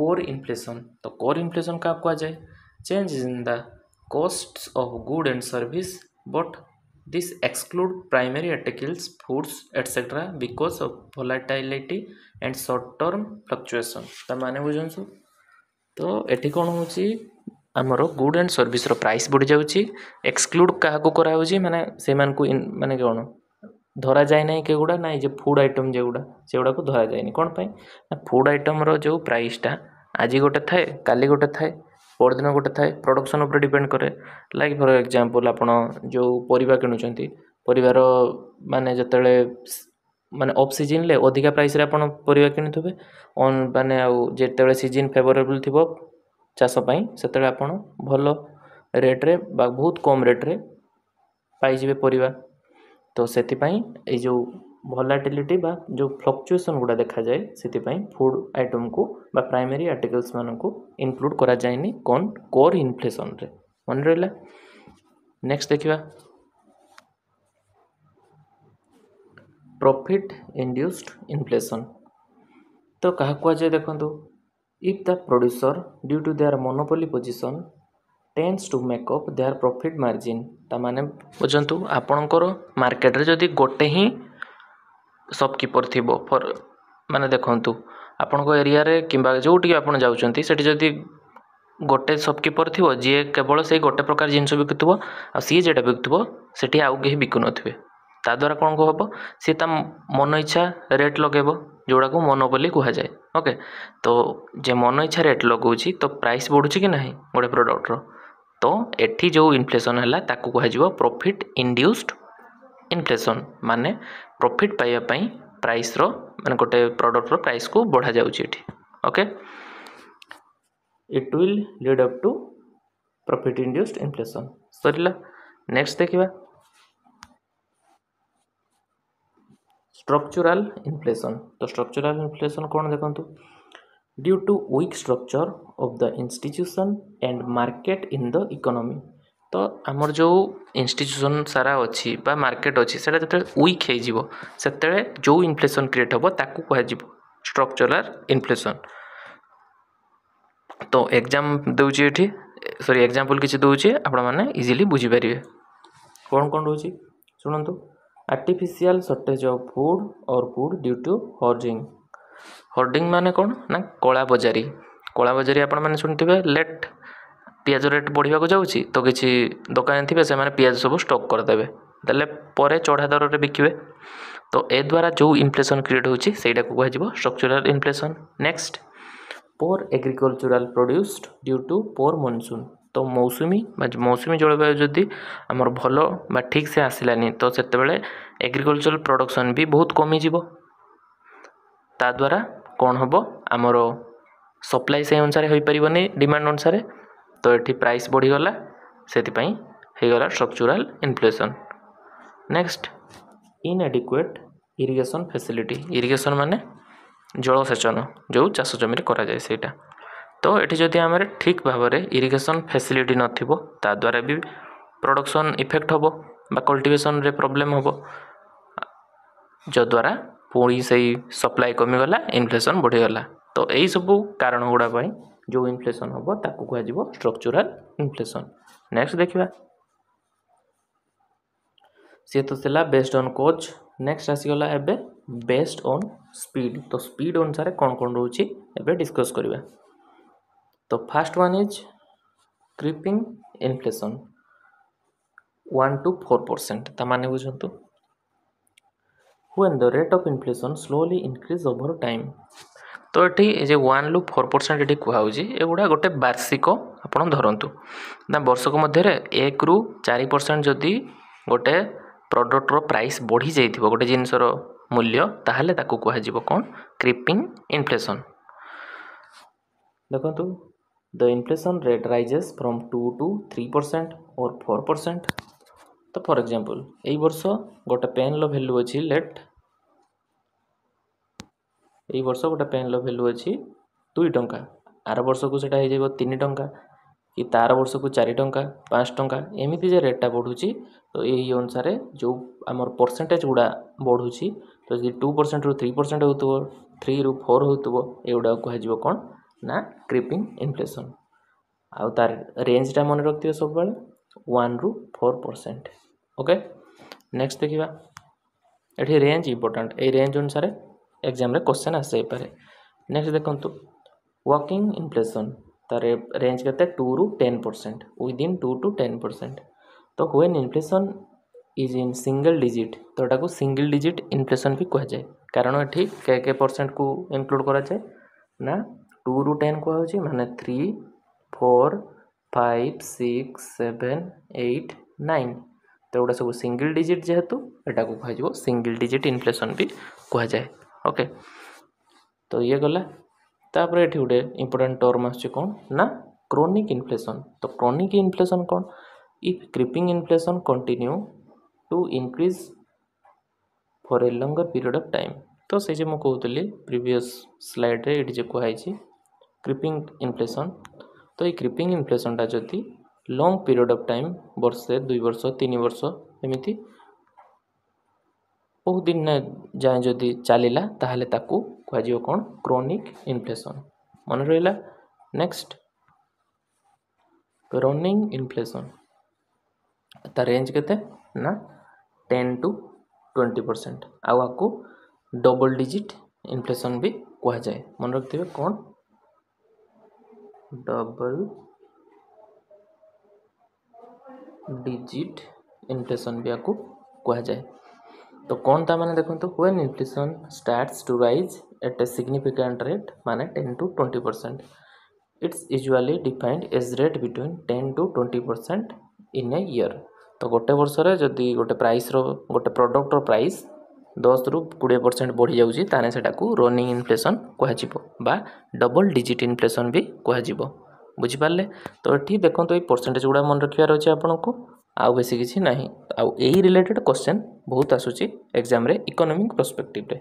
କୋର୍ ଇନଫ୍ଲେସନ୍ ତ କୋର୍ ଇନଫ୍ଲେସନ୍ କାହାକୁ କୁହାଯାଏ change in the costs of good and service but this exclude primary articles foods etc because of volatility and short term fluctuation त माने तो एठी कौन होची हमरो गुड एंड सर्विस रो प्राइस बढ़ जाउची एक्सक्लूड काहा को करा होची से मान को माने कोन धरा जाय नै के गुडा नै जे फूड आइटम जे गुडा से गुड़ाक धर जाए कौन पाई फुड पई आइटम रो जो प्राइसटा आज गोटे थाए काली थाए ପରଦିନ ଗୋଟେ ଥାଏ ପ୍ରଡ଼କ୍ସନ୍ ଉପରେ ଡିପେଣ୍ଡ କରେ ଲାଇକ୍ ଫର୍ ଏକ୍ଜାମ୍ପଲ୍ ଆପଣ ଯେଉଁ ପରିବା କିଣୁଛନ୍ତି ପରିବାର ମାନେ ଯେତେବେଳେ ମାନେ ଅଫ୍ ସିଜିନ୍ରେ ଅଧିକା ପ୍ରାଇସ୍ରେ ଆପଣ ପରିବା କିଣୁଥିବେ ମାନେ ଆଉ ଯେତେବେଳେ ସିଜିନ୍ ଫେଭରେବଲ୍ ଥିବ ଚାଷ ପାଇଁ ସେତେବେଳେ ଆପଣ ଭଲ ରେଟ୍ରେ ବା ବହୁତ କମ୍ ରେଟ୍ରେ ପାଇଯିବେ ପରିବା ତ ସେଥିପାଇଁ ଏଇ ଯେଉଁ भलाटिलिटी जो फ्लक्चुएसन गुड़ा देखा जाए से फुड आइटम को प्राइमरी आर्टिकल्स मान को इनक्लूड कर इनफ्लेसन मन रहा नेक्स्ट देखा प्रॉफिट इंड्यूस्ड इनफ्लेसन तो क्या कह जाए देखो if the producer due to their monopoly position tends to make up their profit margin ता मैंने बुझु आपणकर मार्केट जदि गोटे ही ସପ୍କିପର୍ ଥିବ ଫର୍ ମାନେ ଦେଖନ୍ତୁ ଆପଣଙ୍କ ଏରିଆରେ କିମ୍ବା ଯେଉଁଠିକି ଆପଣ ଯାଉଛନ୍ତି ସେଠି ଯଦି ଗୋଟେ ସପ୍କିପର୍ ଥିବ ଯିଏ କେବଳ ସେଇ ଗୋଟେ ପ୍ରକାର ଜିନିଷ ବିକୁଥିବ ଆଉ ସିଏ ଯେଉଁଟା ବିକୁଥିବ ସେଠି ଆଉ କେହି ବିକୁନଥିବେ ତାଦ୍ୱାରା କ'ଣ ହେବ ସିଏ ତା ମନ ଇଚ୍ଛା ରେଟ୍ ଲଗାଇବ ଯେଉଁଟାକୁ ମନ ବୋଲି କୁହାଯାଏ ଓକେ ତ ଯେ ମନ ଇଚ୍ଛା ରେଟ୍ ଲଗାଉଛି ତ ପ୍ରାଇସ୍ ବଢ଼ୁଛି କି ନାହିଁ ଗୋଟେ ପ୍ରଡ଼କ୍ଟର ତ ଏଠି ଯେଉଁ ଇନଫ୍ଲେସନ୍ ହେଲା ତାକୁ କୁହାଯିବ ପ୍ରଫିଟ୍ ଇଣ୍ଡ୍ୟୁସ୍ଡ୍ ଇନଫ୍ଲେସନ୍ ମାନେ ପ୍ରଫିଟ୍ ପାଇବା ପାଇଁ ପ୍ରାଇସ୍ର ମାନେ ଗୋଟେ ପ୍ରଡ଼କ୍ଟର ପ୍ରାଇସ୍କୁ ବଢ଼ାଯାଉଛି ଏଠି okay it will lead up to profit induced inflation ସରିଲା ନେକ୍ସଟ ଦେଖିବା स्ट्रक्चरल इनफ्लेसन तो स्ट्रक्चरल इनफ्लेसन कौन देखूँ due to weak structure of the institution and market in the economy ତ ଆମର ଯେଉଁ ଇନଷ୍ଟିଚ୍ୟୁସନ୍ ସାରା ଅଛି ବା ମାର୍କେଟ୍ ଅଛି ସେଇଟା ଯେତେବେଳେ ୱିକ୍ ହେଇଯିବ ସେତେବେଳେ ଯେଉଁ ଇନଫ୍ଲେସନ୍ କ୍ରିଏଟ୍ ହେବ ତାକୁ କୁହାଯିବ ଷ୍ଟ୍ରକ୍ଚରାଲ୍ ଇନଫ୍ଲେସନ୍ ତ ଏକ୍ଜାମ୍ ଦେଉଛି ଏଠି ସରି ଏକ୍ଜାମ୍ପଲ୍ କିଛି ଦେଉଛି ଆପଣମାନେ ଇଜିଲି ବୁଝିପାରିବେ କ'ଣ କ'ଣ ରହୁଛି ଶୁଣନ୍ତୁ artificial shortage of food or food due to hoarding hoarding ମାନେ କ'ଣ ନା କଳାବଜାରୀ କଳାବଜାରୀ ଆପଣମାନେ ଶୁଣିଥିବେ ଲେଟ୍ ପିଆଜ ରେଟ୍ ବଢ଼ିବାକୁ ଯାଉଛି ତ କିଛି ଦୋକାନୀ ଥିବେ ସେମାନେ ପିଆଜ ସବୁ ଷ୍ଟକ୍ କରିଦେବେ ଦେଲେ ପରେ ଚଢ଼ା ଦରରେ ବିକିବେ ତ ଏ ଦ୍ୱାରା ଯେଉଁ ଇନଫ୍ଲେସନ୍ କ୍ରିଏଟ୍ ହେଉଛି ସେଇଟାକୁ କୁହାଯିବ structural inflation next poor agricultural produced due to poor monsoon ତ ମୌସୁମୀ ବା ମୌସୁମୀ ଜଳବାୟୁ ଯଦି ଆମର ଭଲ ବା ଠିକ୍ ସେ ଆସିଲାନି ତ ସେତେବେଳେ ଏଗ୍ରିକଲଚରାଲ୍ ପ୍ରଡ଼କ୍ସନ୍ ବି ବହୁତ କମିଯିବ ତାଦ୍ୱାରା କ'ଣ ହେବ ଆମର ସପ୍ଲାଇ ସେଇ ଅନୁସାରେ ହୋଇପାରିବନି ଡିମାଣ୍ଡ ଅନୁସାରେ ତ ଏଠି ପ୍ରାଇସ୍ ବଢ଼ିଗଲା ସେଥିପାଇଁ ହୋଇଗଲା structural inflation next inadequate irrigation facility irrigation ମାନେ ଜଳସେଚନ ଯେଉଁ ଚାଷ ଜମିରେ କରାଯାଏ ସେଇଟା ତ ଏଠି ଯଦି ଆମର ଠିକ୍ ଭାବରେ ଇରିଗେସନ୍ ଫେସିଲିଟି ନଥିବ ତା ଦ୍ୱାରା ବି ପ୍ରଡ଼କ୍ସନ୍ ଇଫେକ୍ଟ ହେବ ବା କଲ୍ଟିଭେସନ୍ରେ ପ୍ରୋବ୍ଲେମ୍ ହେବ ଯଦ୍ୱାରା ପୁଣି ସେଇ ସପ୍ଲାଏ କମିଗଲା ଇନଫ୍ଲେସନ୍ ବଢ଼ିଗଲା ତ ଏହିସବୁ କାରଣ ଗୁଡ଼ା ପାଇଁ ଯେଉଁ ଇନଫ୍ଲେସନ୍ ହେବ ତାକୁ କୁହାଯିବ ଷ୍ଟ୍ରକ୍ଚରାଲ ଇନଫ୍ଲେସନ୍ ନେକ୍ସଟ ଦେଖିବା ସିଏ ତ ଥିଲା ବେସ୍ଡ ଅନ୍ କୋଚ୍ ନେକ୍ସଟ ଆସିଗଲା ଏବେ ବେସ୍ଡ ଅନ୍ ସ୍ପିଡ୍ ତ ସ୍ପିଡ୍ ଅନୁସାରେ କ'ଣ କ'ଣ ରହୁଛି ଏବେ ଡିସ୍କସ୍ କରିବା ତ first one is creeping inflation one to four percent ତା ମାନେ ବୁଝନ୍ତୁ when the rate of inflation slowly increase over time ତ ଏଠି ଯେ ୱାନ୍ ରୁ ଫୋର୍ ପରସେଣ୍ଟ ଏଠି କୁହାହେଉଛି ଏଗୁଡ଼ା ଗୋଟେ ବାର୍ଷିକ ଆପଣ ଧରନ୍ତୁ ନା ବର୍ଷକ ମଧ୍ୟରେ ଏକରୁ ଚାରି ପରସେଣ୍ଟ ଯଦି ଗୋଟେ ପ୍ରଡ଼କ୍ଟର ପ୍ରାଇସ୍ ବଢ଼ିଯାଇଥିବ ଗୋଟେ ଜିନିଷର ମୂଲ୍ୟ ତାହେଲେ ତାକୁ କୁହାଯିବ କ'ଣ କ୍ରିପିଂ ଇନଫ୍ଲେସନ୍ ଦେଖନ୍ତୁ the inflation rate rises from two to three percent or four percent ତ ଫର୍ ଏକ୍ଜାମ୍ପଲ୍ ଏଇ ବର୍ଷ ଗୋଟେ ପେନ୍ର ଭ୍ୟାଲ୍ୟୁ ଅଛି ଲେଟ୍ ଏଇ ବର୍ଷ ଗୋଟେ ପେନ୍ର ଭ୍ୟାଲ୍ୟୁ ଅଛି ଦୁଇ ଟଙ୍କା ଆର ବର୍ଷକୁ ସେଇଟା ହେଇଯିବ ତିନି ଟଙ୍କା କି ତା'ର ବର୍ଷକୁ ଚାରି ଟଙ୍କା ପାଞ୍ଚ ଟଙ୍କା ଏମିତି ଯେ ରେଟ୍ଟା ବଢ଼ୁଛି ତ ଏହି ଅନୁସାରେ ଯେଉଁ ଆମର ପରସେଣ୍ଟେଜ୍ ଗୁଡ଼ା ବଢ଼ୁଛି ତ ଯଦି ଟୁ ପରସେଣ୍ଟରୁ ଥ୍ରୀ ପରସେଣ୍ଟ ହେଉଥିବ ଥ୍ରୀରୁ ଫୋର୍ ହେଉଥିବ ଏଗୁଡ଼ାକ କୁହାଯିବ କ'ଣ ନା କ୍ରିପିଂ ଇନଫ୍ଲେସନ୍ ଆଉ ତା'ର ରେଞ୍ଜଟା ମନେ ରଖିଥିବେ ସବୁବେଳେ ୱାନ୍ରୁ ଫୋର୍ ପରସେଣ୍ଟ ଓକେ ନେକ୍ସଟ ଦେଖିବା ଏଠି ରେଞ୍ଜ ଇମ୍ପୋର୍ଟାଣ୍ଟ ଏଇ ରେଞ୍ଜ ଅନୁସାରେ ଏକ୍ଜାମ୍ରେ କୋଶ୍ଚେନ୍ ଆସିଯାଇପାରେ ନେକ୍ସଟ୍ ଦେଖନ୍ତୁ ୱାର୍କିଂ ଇନଫ୍ଲେସନ୍ ତାର ରେଞ୍ଜ କେତେ ଟୁରୁ ten percent within two to ten percent ତ when inflation is in single digit ତ ଏଟାକୁ ସିଙ୍ଗଲ୍ ଡିଜିଟ୍ ଇନଫ୍ଲେସନ୍ ବି କୁହାଯାଏ କାରଣ ଏଠି କେ କେ ପରସେଣ୍ଟକୁ ଇନକ୍ଲୁଡ଼ କରାଯାଏ ନା ଟୁରୁ ଟେନ୍ କୁହାହେଉଛି ମାନେ three four five six seven eight nine ତ ଏଗୁଡ଼ା ସବୁ ସିଙ୍ଗଲ୍ ଡିଜିଟ୍ ଯେହେତୁ ଏଟାକୁ କୁହାଯିବ ସିଙ୍ଗଲ୍ ଡିଜିଟ୍ ଇନଫ୍ଲେସନ୍ ବି କୁହାଯାଏ ओके तो ये गला तापर ये गोटे इंपोर्टां टर्म आस ना क्रोनिक इनफ्लेसन तो क्रोनिक इनफ्लेसन कौन if creeping inflation continue to increase for a longer period of time तो से जो मुझे प्रीवियस स्लाइड रे ये कहुई क्रिपिंग इनफ्लेसन तो ये क्रिपिंग इनफ्लेसनटा जो लंग पीरियड ऑफ टाइम बर्षे दुई वर्ष तीन वर्ष एमती बहुत दिन जाए जदि चलला तेल कौन क्रोनिक इनफ्लेसन मन रहा नेक्स्ट क्रोनिंग इनफ्लेसन तेज के टेन टू ट्वेंटी परसेंट आगे डबल डिजिट इनफ्लेसन भी कहा जाए मन रखिए कौन डबल डिजिट इनफ्लेसन भी आपको कह जाए ତ କ'ଣ ତା'ମାନେ ଦେଖନ୍ତୁ when inflation starts to rise at a significant rate ମାନେ ten to twenty percent it's usually defined as rate between ten to twenty percent in a year ତ ଗୋଟେ ବର୍ଷରେ ଯଦି ଗୋଟେ ପ୍ରାଇସ୍ର ଗୋଟେ ପ୍ରଡ଼କ୍ଟର ପ୍ରାଇସ୍ ଦଶରୁ କୋଡ଼ିଏ ପରସେଣ୍ଟ ବଢ଼ିଯାଉଛି ତା'ହେଲେ ସେଟାକୁ ରନିଂ ଇନଫ୍ଲେସନ୍ କୁହାଯିବ ବା ଡବଲ୍ ଡିଜିଟ୍ ଇନଫ୍ଲେସନ୍ ବି କୁହାଯିବ ବୁଝିପାରିଲେ ତ ଏଠି ଦେଖନ୍ତୁ ଏଇ ପରସେଣ୍ଟେଜ୍ ଗୁଡ଼ା ମନେ ରଖିବାର ଅଛି ଆପଣଙ୍କୁ ଆଉ ବେଶୀ କିଛି ନାହିଁ ଆଉ ଏଇ ରିଲେଟେଡ଼୍ କୋଶ୍ଚେନ୍ ବହୁତ ଆସୁଛି ଏକ୍ଜାମ୍ରେ ଇକୋନୋମିକ୍ ପର୍ସପେକ୍ଟିଭ୍ରେ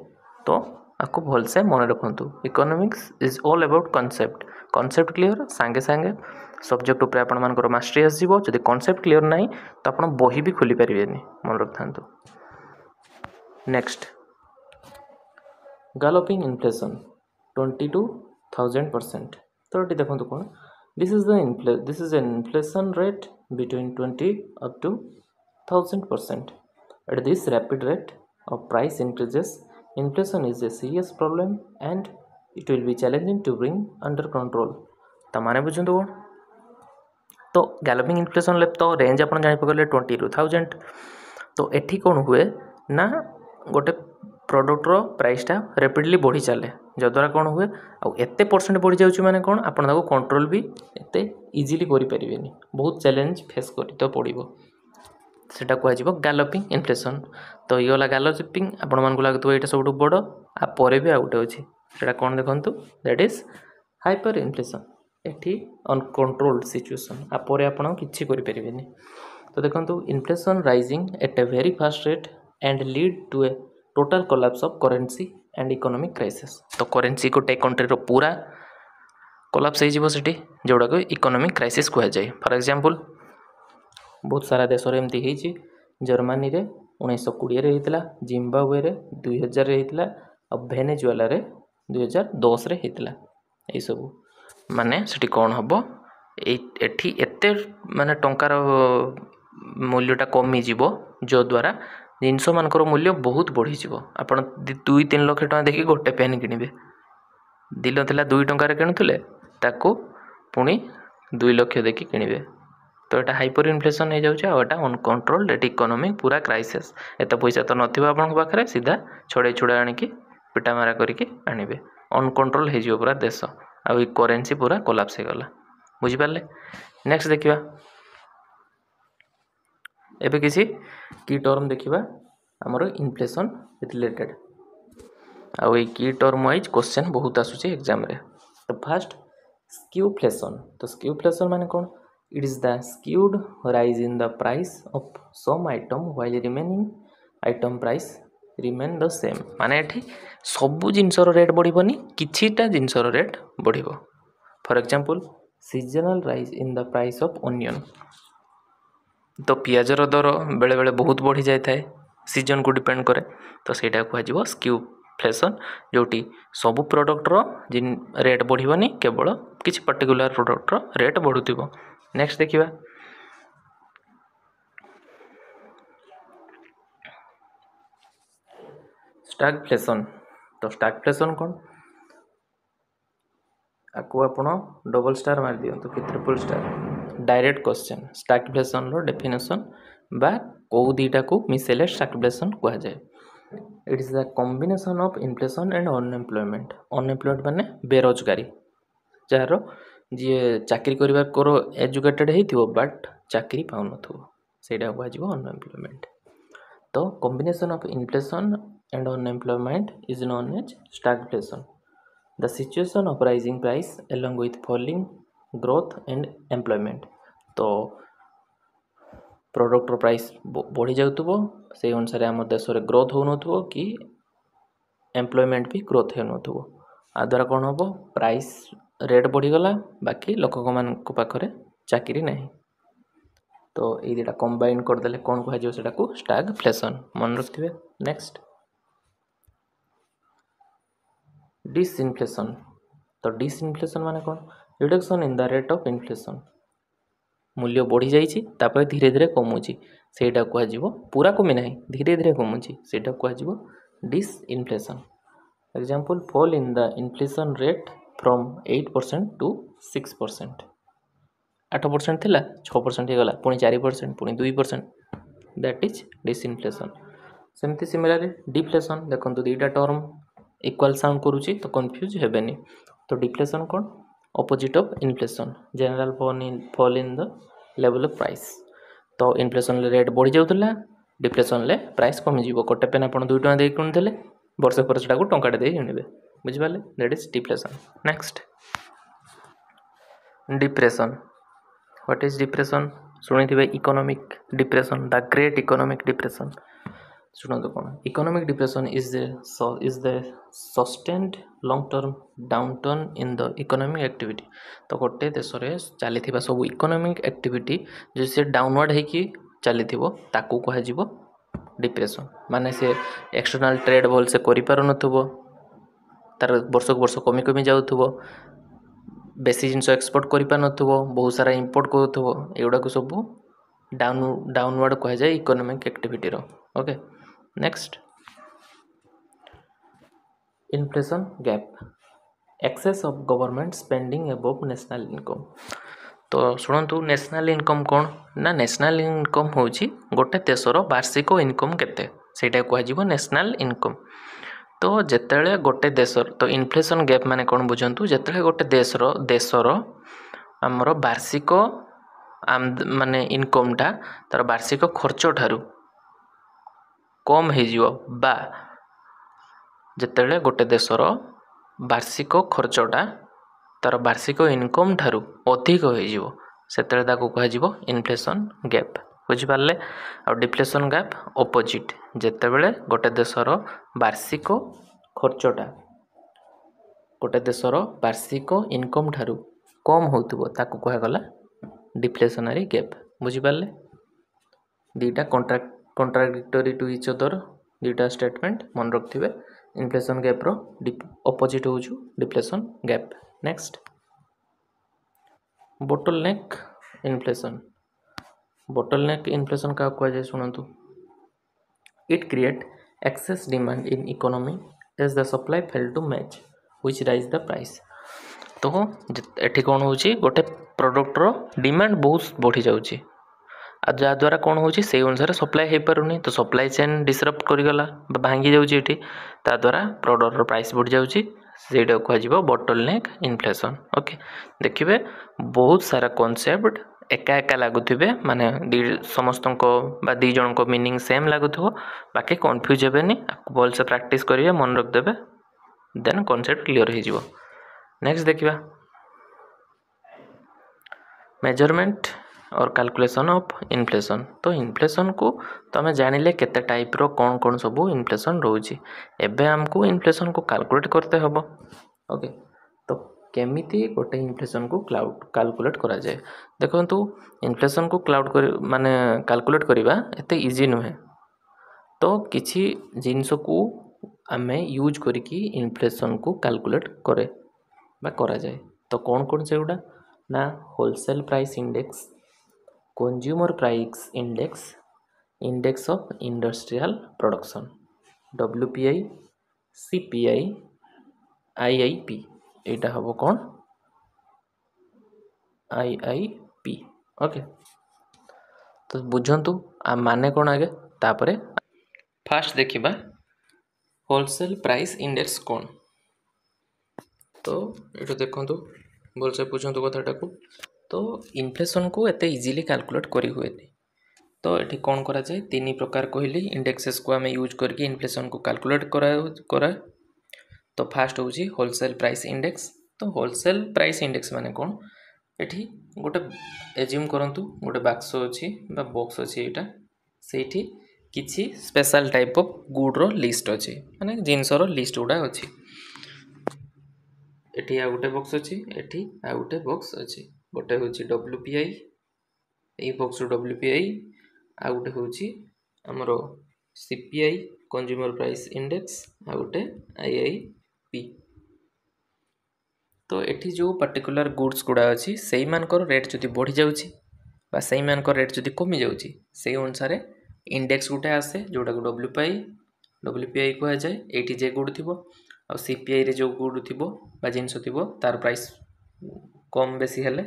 ତ ଆକୁ ଭଲସେ ମନେ ରଖନ୍ତୁ economics is all about concept concept clear ସାଙ୍ଗେ ସାଙ୍ଗେ ସବଜେକ୍ଟ ଉପରେ ଆପଣମାନଙ୍କର ମାଷ୍ଟରି ଆସିଯିବ ଯଦି କନସେପ୍ଟ କ୍ଲିଅର୍ ନାହିଁ ତ ଆପଣ ବହି ବି ଖୋଲି ପାରିବେନି ମନେ ରଖିଥାନ୍ତୁ next galloping inflation twenty to thousand percent ତ ଏଠି ଦେଖନ୍ତୁ କ'ଣ this is the infl this is an inflation rate between 20 up to 1000 percent at this rapid rate of price increases inflation is a serious problem and it will be challenging to bring under control ତମମାନେ ବୁଝନ୍ତୁ କ'ଣ ତ ଗାଲପିଂ inflation ଲେପ୍ ତ range ଆପଣ ଜାଣିପାରିଲେ ଟ୍ୱେଣ୍ଟିରୁ thousand ତ ଏଠି କ'ଣ ହୁଏ ନା ଗୋଟେ ପ୍ରଡ଼କ୍ଟର ପ୍ରାଇସ୍ଟା ରେପିଡ଼ଲି ବଢ଼ି ଚାଲେ ଯାଦ୍ୱାରା କ'ଣ ହୁଏ ଆଉ ଏତେ ପରସେଣ୍ଟ ବଢ଼ିଯାଉଛି ମାନେ କ'ଣ ଆପଣ ତାକୁ କଣ୍ଟ୍ରୋଲ ବି ଏତେ ଇଜିଲି କରିପାରିବେନି ବହୁତ ଚ୍ୟାଲେଞ୍ଜ ଫେସ୍ କରି ତ ପଡ଼ିବ ସେଇଟା କୁହାଯିବ ଗାଲପିଂ ଇନଫ୍ଲେସନ୍ ତ ଇଏ ଇଏଗଲା ଗାଲପିଂ ଆପଣମାନଙ୍କୁ ଲାଗୁଥିବ ଏଇଟା ସବୁଠୁ ବଡ଼ ଆ ପରେ ବି ଆଉ ଗୋଟେ ଅଛି ସେଇଟା କ'ଣ ଦେଖନ୍ତୁ ଦ୍ୟାଟ୍ ଇଜ୍ ହାଇପର୍ ଇନଫ୍ଲେସନ୍ ଏଠି ଅନକଣ୍ଟ୍ରୋଲ୍ଡ ସିଚୁଏସନ୍ ଆ ପରେ ଆପଣ କିଛି କରିପାରିବେନି ତ ଦେଖନ୍ତୁ inflation rising at a very fast rate and lead to a total collapse of currency and economic crisis तो करेन्सी गोटे कंट्री रूरा कलाप्स होटी जोड़ा इकोनोमिक क्राइसीस कहुए फर एक्जामपल बहुत सारा देश एमती है जर्मानी उन्नीस कोड़े होता जिम्बाब्वे दुई हजार होता और भेनेजुआल दुई हजार दस होता सब मान से कौन हम ये मान ट मूल्यटा कमिज द्वारा ଜିନିଷମାନଙ୍କର ମୂଲ୍ୟ ବହୁତ ବଢ଼ିଯିବ ଆପଣ ଦୁଇ ତିନି ଲକ୍ଷ ଟଙ୍କା ଦେଇକି ଗୋଟେ ପେନ୍ କିଣିବେ ଦିନ ଥିଲା ଦୁଇ ଟଙ୍କାରେ କିଣୁଥିଲେ ତାକୁ ପୁଣି ଦୁଇ ଲକ୍ଷ ଦେଇକି କିଣିବେ ତ ଏଇଟା ହାଇପର ଇନଫ୍ଲେସନ୍ ହେଇଯାଉଛି ଆଉ ଏଇଟା ଏଠି ଇକୋନୋମି ପୁରା କ୍ରାଇସିସ୍ ଏତେ ପଇସା ତ ନଥିବ ଆପଣଙ୍କ ପାଖରେ ସିଧା ଛଡ଼େଇ ଛୁଡ଼ା ଆଣିକି ପିଟାମାରା କରିକି ଆଣିବେ ଅନକଣ୍ଟ୍ରୋଲ୍ ହେଇଯିବ ପୁରା ଦେଶ ଆଉ ଏଇ କରେନ୍ସି ପୁରା କୋଲାପ୍ସ ହେଇଗଲା ବୁଝିପାରିଲେ ନେକ୍ସଟ ଦେଖିବା ଏବେ କିଛି କି ଟର୍ମ ଦେଖିବା ଆମର ଇନଫ୍ଲେସନ୍ ରିଲେଟେଡ଼୍ ଆଉ ଏଇ କି ଟର୍ମ ୱାଇଜ୍ କୋଶ୍ଚେନ୍ ବହୁତ ଆସୁଛି ଏକ୍ଜାମ୍ରେ ତ ଫାର୍ଷ୍ଟ ସ୍କ୍ୟୁଫ୍ଲେସନ୍ ତ ସ୍କ୍ୟୁଫ୍ଲେସନ୍ ମାନେ କ'ଣ it is the skewed rise in the price of some item while remaining item price remain the same ମାନେ ଏଠି ସବୁ ଜିନିଷର ରେଟ୍ ବଢ଼ିବନି କିଛିଟା ଜିନିଷର ରେଟ୍ ବଢ଼ିବ for example seasonal rise in the price of onion ତ ପିଆଜର ଦର ବେଳେବେଳେ ବହୁତ ବଢ଼ି ଯାଇଥାଏ ସିଜନ୍କୁ ଡିପେଣ୍ଡ କରେ ତ ସେଇଟା କୁହାଯିବ ସ୍କ୍ୟୁଫ୍ଲେସନ୍ ଯେଉଁଠି ସବୁ ପ୍ରଡ଼କ୍ଟର ରେଟ୍ ବଢ଼ିବନି କେବଳ କିଛି ପର୍ଟିକୁଲାର ପ୍ରଡ଼କ୍ଟର ରେଟ୍ ବଢ଼ୁଥିବ ନେକ୍ସଟ ଦେଖିବା ଷ୍ଟାଗଫ୍ଲେସନ୍ ତ ଷ୍ଟାଗଫ୍ଲେସନ୍ କ'ଣ ଆକୁ ଆପଣ ଡବଲ୍ ଷ୍ଟାର୍ ମାରିଦିଅନ୍ତୁ କି ଟ୍ରିପଲ୍ ଷ୍ଟାର୍ ডাইরেক্ট কোশ্চেন স্টাগফ্লেসনর ডেফিনেসন বা কেউ দুইটাকে মিশাইলে stagflation কুহযায় it is the combination of inflation and unemployment unemployed মানে বেরোজগারি যার যে চাকরি করিবার কর এজুকেটেড হয়েছিল বাট চাকরি পাওনথিব ସେଇଟା କୁହାଯିବ ଅନଏମ୍ପ୍ଲୟମେଣ୍ଟ ତ combination of inflation and unemployment is known as stagflation the situation of rising price along with falling growth and employment ତ ପ୍ରଡ଼କ୍ଟର ପ୍ରାଇସ୍ ବଢ଼ି ଯାଉଥିବ ସେଇ ଅନୁସାରେ ଆମ ଦେଶରେ ଗ୍ରୋଥ୍ ହେଉନଥିବ କି ଏମ୍ପ୍ଲୟମେଣ୍ଟ ବି ଗ୍ରୋଥ୍ ହେଉନଥିବ ଆ ଦ୍ୱାରା କ'ଣ ହେବ ପ୍ରାଇସ୍ ରେଟ୍ ବଢ଼ିଗଲା ବାକି ଲୋକମାନଙ୍କ ପାଖରେ ଚାକିରି ନାହିଁ ତ ଏଇ ଦୁଇଟା କମ୍ବାଇନ୍ କରିଦେଲେ କ'ଣ କୁହାଯିବ ସେଟାକୁ ଷ୍ଟାଗ୍ଫ୍ଲେସନ୍ ମନେ ରଖିଥିବେ ନେକ୍ସଟ ଡିସ୍ଇନଫ୍ଲେସନ୍ ତ ଡିସ୍ଇନଫ୍ଲେସନ୍ ମାନେ କ'ଣ reduction in the rate of inflation ମୂଲ୍ୟ ବଢ଼ିଯାଇଛି ତା'ପରେ ଧୀରେ ଧୀରେ କମୁଛି ସେଇଟା କୁହାଯିବ ପୁରା କମି ନାହିଁ ଧୀରେ ଧୀରେ କମୁଛି ସେଇଟା କୁହାଯିବ disinflation example fall in the inflation rate from eight percent to six percent ଆଠ ପରସେଣ୍ଟ ଥିଲା ଛଅ ପରସେଣ୍ଟ ହେଇଗଲା ପୁଣି ଚାରି ପରସେଣ୍ଟ ପୁଣି ଦୁଇ ପରସେଣ୍ଟ ଦ୍ୟାଟ୍ ଇଜ୍ ଡିସ୍ଇନଫ୍ଲେସନ୍ ସେମିତି ସିମିଲାରଲି ଡିଫ୍ଲେସନ୍ ଦେଖନ୍ତୁ ଦୁଇଟା ଟର୍ମ ଇକ୍ୱାଲ୍ ସାଉଣ୍ଡ କରୁଛି ତ କନଫ୍ୟୁଜ୍ ହେବେନି ତ ଡିଫ୍ଲେସନ୍ କ'ଣ opposite of inflation general fall in fall in the level of price ତ ଇନଫ୍ଲେସନ୍ରେ ରେଟ୍ ବଢ଼ିଯାଉଥିଲା ଡିଫ୍ଲେସନ୍ରେ ପ୍ରାଇସ୍ କମିଯିବ ଗୋଟେ ପେନ୍ ଆପଣ ଦୁଇ ଟଙ୍କା ଦେଇ କିଣୁଥିଲେ ବର୍ଷ ପରେ ସେଟାକୁ ଟଙ୍କାଟେ ଦେଇ କିଣିବେ ବୁଝିପାରିଲେ that is deflation next depression what is depression ଶୁଣିଥିବେ economic depression the great economic depression Sunadapana. Economic depression is the so is the sustained long-term downturn in the economic activity. ତ ଗୋଟେ ଦେଶରେ ଚାଲିଥିବା ସବୁ ଇକୋନୋମିକ୍ ଆକ୍ଟିଭିଟି ଯଦି ସେ ଡାଉନୱାର୍ଡ଼ ହେଇକି ଚାଲିଥିବ ତାକୁ କୁହାଯିବ ଡିପ୍ରେସନ୍ ମାନେ ସେ ଏକ୍ସଟର୍ନାଲ୍ ଟ୍ରେଡ୍ ଭଲସେ କରିପାରୁନଥିବ ତାର ବର୍ଷକୁ ବର୍ଷ କମି କମି ଯାଉଥିବ ବେଶୀ ଜିନିଷ ଏକ୍ସପୋର୍ଟ କରିପାରୁନଥିବ ବହୁତ ସାରା ଇମ୍ପୋର୍ଟ କରୁଥିବ ଏଗୁଡ଼ାକୁ ସବୁ ଡାଉନ୍ ଡାଉନୱାର୍ଡ଼ କୁହାଯାଏ economic ଆକ୍ଟିଭିଟିର okay next inflation gap excess of government spending above national income ତ ଶୁଣନ୍ତୁ ନ୍ୟାସନାଲ ଇନକମ୍ କ'ଣ ନା ନ୍ୟାସନାଲ ଇନକମ୍ ହେଉଛି ଗୋଟେ ଦେଶର ବାର୍ଷିକ ଇନକମ୍ କେତେ ସେଇଟା କୁହାଯିବ ନ୍ୟାସନାଲ ଇନକମ୍ ତ ଯେତେବେଳେ ଗୋଟେ ଦେଶର ତ ଇନଫ୍ଲେସନ୍ ଗ୍ୟାପ୍ ମାନେ କ'ଣ ବୁଝନ୍ତୁ ଯେତେବେଳେ ଗୋଟେ ଦେଶର ଦେଶର ଆମର ବାର୍ଷିକ ମାନେ ଇନକମ୍ଟା ତା'ର ବାର୍ଷିକ ଖର୍ଚ୍ଚ ଠାରୁ କମ୍ ହେଇଯିବ ବା ଯେତେବେଳେ ଗୋଟେ ଦେଶର ବାର୍ଷିକ ଖର୍ଚ୍ଚଟା ତା'ର ବାର୍ଷିକ ଇନକମ୍ ଠାରୁ ଅଧିକ ହେଇଯିବ ସେତେବେଳେ ତାକୁ କୁହାଯିବ ଇନଫ୍ଲେସନ୍ ଗ୍ୟାପ୍ ବୁଝିପାରିଲେ ଆଉ ଡିଫ୍ଲେସନ୍ ଗ୍ୟାପ୍ ଅପୋଜିଟ୍ ଯେତେବେଳେ ଗୋଟେ ଦେଶର ବାର୍ଷିକ ଖର୍ଚ୍ଚଟା ଗୋଟେ ଦେଶର ବାର୍ଷିକ ଇନକମ୍ ଠାରୁ କମ୍ ହେଉଥିବ ତାକୁ କୁହାଗଲା ଡିଫ୍ଲେସନାରୀ ଗ୍ୟାପ୍ ବୁଝିପାରିଲେ ଦୁଇଟା contract contradictory to each other ଦୁଇଟା ଷ୍ଟେଟମେଣ୍ଟ ମନେ ରଖିଥିବେ ଇନଫ୍ଲେସନ୍ ଗ୍ୟାପ୍ର ଅପୋଜିଟ୍ ହେଉଛି deflation gap next bottleneck inflation bottleneck inflation କାହାକୁ କୁହାଯାଏ ଶୁଣନ୍ତୁ it create excess demand in economy as the supply failed to match which raise the price तो एटी कौन हो गोटे प्रडक्टर डिमांड बहुत बढ़ी जाऊँगी जहाद्वारा कौन होसार सप्लाई हो पार नहीं तो सप्लाई चेन डिस्टर्ब कर भांगी जाद्वारा प्रडक्टर प्राइस बढ़ जा सहीटा कह बटल नेक इनफ्लेसन ओके देखिए बहुत सारा कनसेप्ट एका एका लगुवे मानने समस्त दीज मिनिंग सेम लगुव बाकी कन्फ्यूज हेनी आपको भलसे प्राक्ट करेंगे मन रखिदे देन कनसेप्ट क्लीअर होक्स्ट देखा मेजरमेंट और କାଲକୁଲେସନ୍ ଅଫ୍ ଇନଫ୍ଲେସନ୍ ତ ଇନଫ୍ଲେସନ୍କୁ ତୁମେ ଜାଣିଲେ କେତେ ଟାଇପ୍ର କ'ଣ କ'ଣ ସବୁ ଇନଫ୍ଲେସନ୍ ରହୁଛି ଏବେ ଆମକୁ ଇନଫ୍ଲେସନ୍କୁ କାଲକୁଲେଟ୍ କରତେ ହେବ ଓକେ ତ କେମିତି ଗୋଟେ ଇନଫ୍ଲେସନ୍କୁ କ୍ଲାଉଡ଼ କାଲକୁଲେଟ୍ କରାଯାଏ ଦେଖନ୍ତୁ ଇନଫ୍ଲେସନ୍କୁ କ୍ଲାଉଡ଼ କରି ମାନେ କାଲକୁଲେଟ୍ କରିବା ଏତେ ଇଜି ନୁହେଁ ତ କିଛି ଜିନିଷକୁ ଆମେ ୟୁଜ୍ କରିକି ଇନଫ୍ଲେସନ୍କୁ କାଲକୁଲେଟ୍ କରେ ବା କରାଯାଏ ତ କ'ଣ କ'ଣ ସେଗୁଡ଼ା ନା wholesale price index consumer price index index of industrial production WPI CPI IIP এইটা হব কোন আইআইপি ওকে তো বুঝন্তু মানে কোণ আগে তাপরে ফার্স্ট দেখিবা হোলসেল প্রাইস ইন্ডেক্স কোণ তো এটা দেখন্তু ভালসে বুঝন্তু কথাটাকে তো ଇନଫ୍ଲେସନ୍କୁ ଏତେ ଇଜିଲି କାଲକୁଲେଟ୍ କରିହୁଏନି ତ ଏଠି କ'ଣ କରାଯାଏ ତିନି ପ୍ରକାର କହିଲି ଇଣ୍ଡେକ୍ସେସ୍କୁ ଆମେ ୟୁଜ୍ କରିକି ଇନଫ୍ଲେସନ୍କୁ କାଲକୁଲେଟ୍ କରା କରା ତ ଫାର୍ଷ୍ଟ ହେଉଛି ହୋଲସେଲ୍ ପ୍ରାଇସ୍ ଇଣ୍ଡେକ୍ସ ତ ହୋଲସେଲ୍ ପ୍ରାଇସ୍ ଇଣ୍ଡେକ୍ସ ମାନେ କ'ଣ ଏଠି ଗୋଟେ ଏଜ୍ୟୁମ୍ କରନ୍ତୁ ଗୋଟେ ବାକ୍ସ ଅଛି ବା ବକ୍ସ ଅଛି ଏଇଟା ସେଇଠି କିଛି ସ୍ପେଶାଲ୍ ଟାଇପ୍ ଅଫ୍ ଗୁଡ଼୍ର ଲିଷ୍ଟ ଅଛି ମାନେ ଜିନିଷର ଲିଷ୍ଟ ଗୁଡ଼ା ଅଛି ଏଠି ଆଉ ଗୋଟେ ବକ୍ସ ଅଛି ଏଠି ଆଉ ଗୋଟେ ବକ୍ସ ଅଛି ଗୋଟେ ହେଉଛି ଡବ୍ଲୁ ପି ଆଇ ଏଇ ବକ୍ସରୁ ଡବ୍ଲୁ ପି ଆଇ ଆଉ ଗୋଟେ ହେଉଛି ଆମର C P I consumer price index ଆଉ ଗୋଟେ ଆଇ ଆଇ ପି ତ ଏଠି ଯେଉଁ ପାର୍ଟିକୁଲାର ଗୁଡ୍ସ ଗୁଡ଼ା ଅଛି ସେଇମାନଙ୍କର ରେଟ୍ ଯଦି ବଢ଼ିଯାଉଛି ବା ସେଇମାନଙ୍କର ରେଟ୍ ଯଦି କମିଯାଉଛି ସେଇ ଅନୁସାରେ ଇଣ୍ଡେକ୍ସ ଗୋଟେ ଆସେ ଯେଉଁଟାକୁ W P I W P I କୁହାଯାଏ ଏଇଠି ଯେ ଗୁଡ୍ ଥିବ ଆଉ ସି ପି ଆଇରେ ଯେଉଁ ଗୁଡ୍ ଥିବ ବା ଜିନିଷ ଥିବ ତାର ପ୍ରାଇସ୍ कम बेसी हेले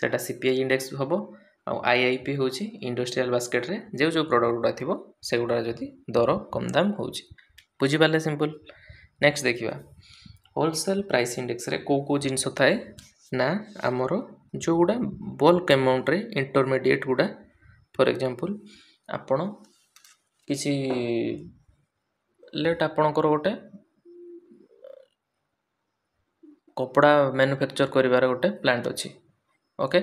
से सीपीआई इंडेक्स हम आई आई पी हूँ इंडस्ट्रियाल बास्केट जो जो प्रडक्ट गुड़ा थी से गुड़ा जो दर कम दाम हो बुझिपारे सिंपल नेक्स्ट देखा होलसेल प्राइस इंडेक्स को कौ जिन थाए ना आमर जो गुड़ा बल्क एमाउंट्रे इंटरमीडिएट गुड़ा फॉर एग्जांपल आपण किसी लेट आपणकर गोटे कपड़ा मैन्युफैक्चर कर गोटे प्लांट अच्छे ओके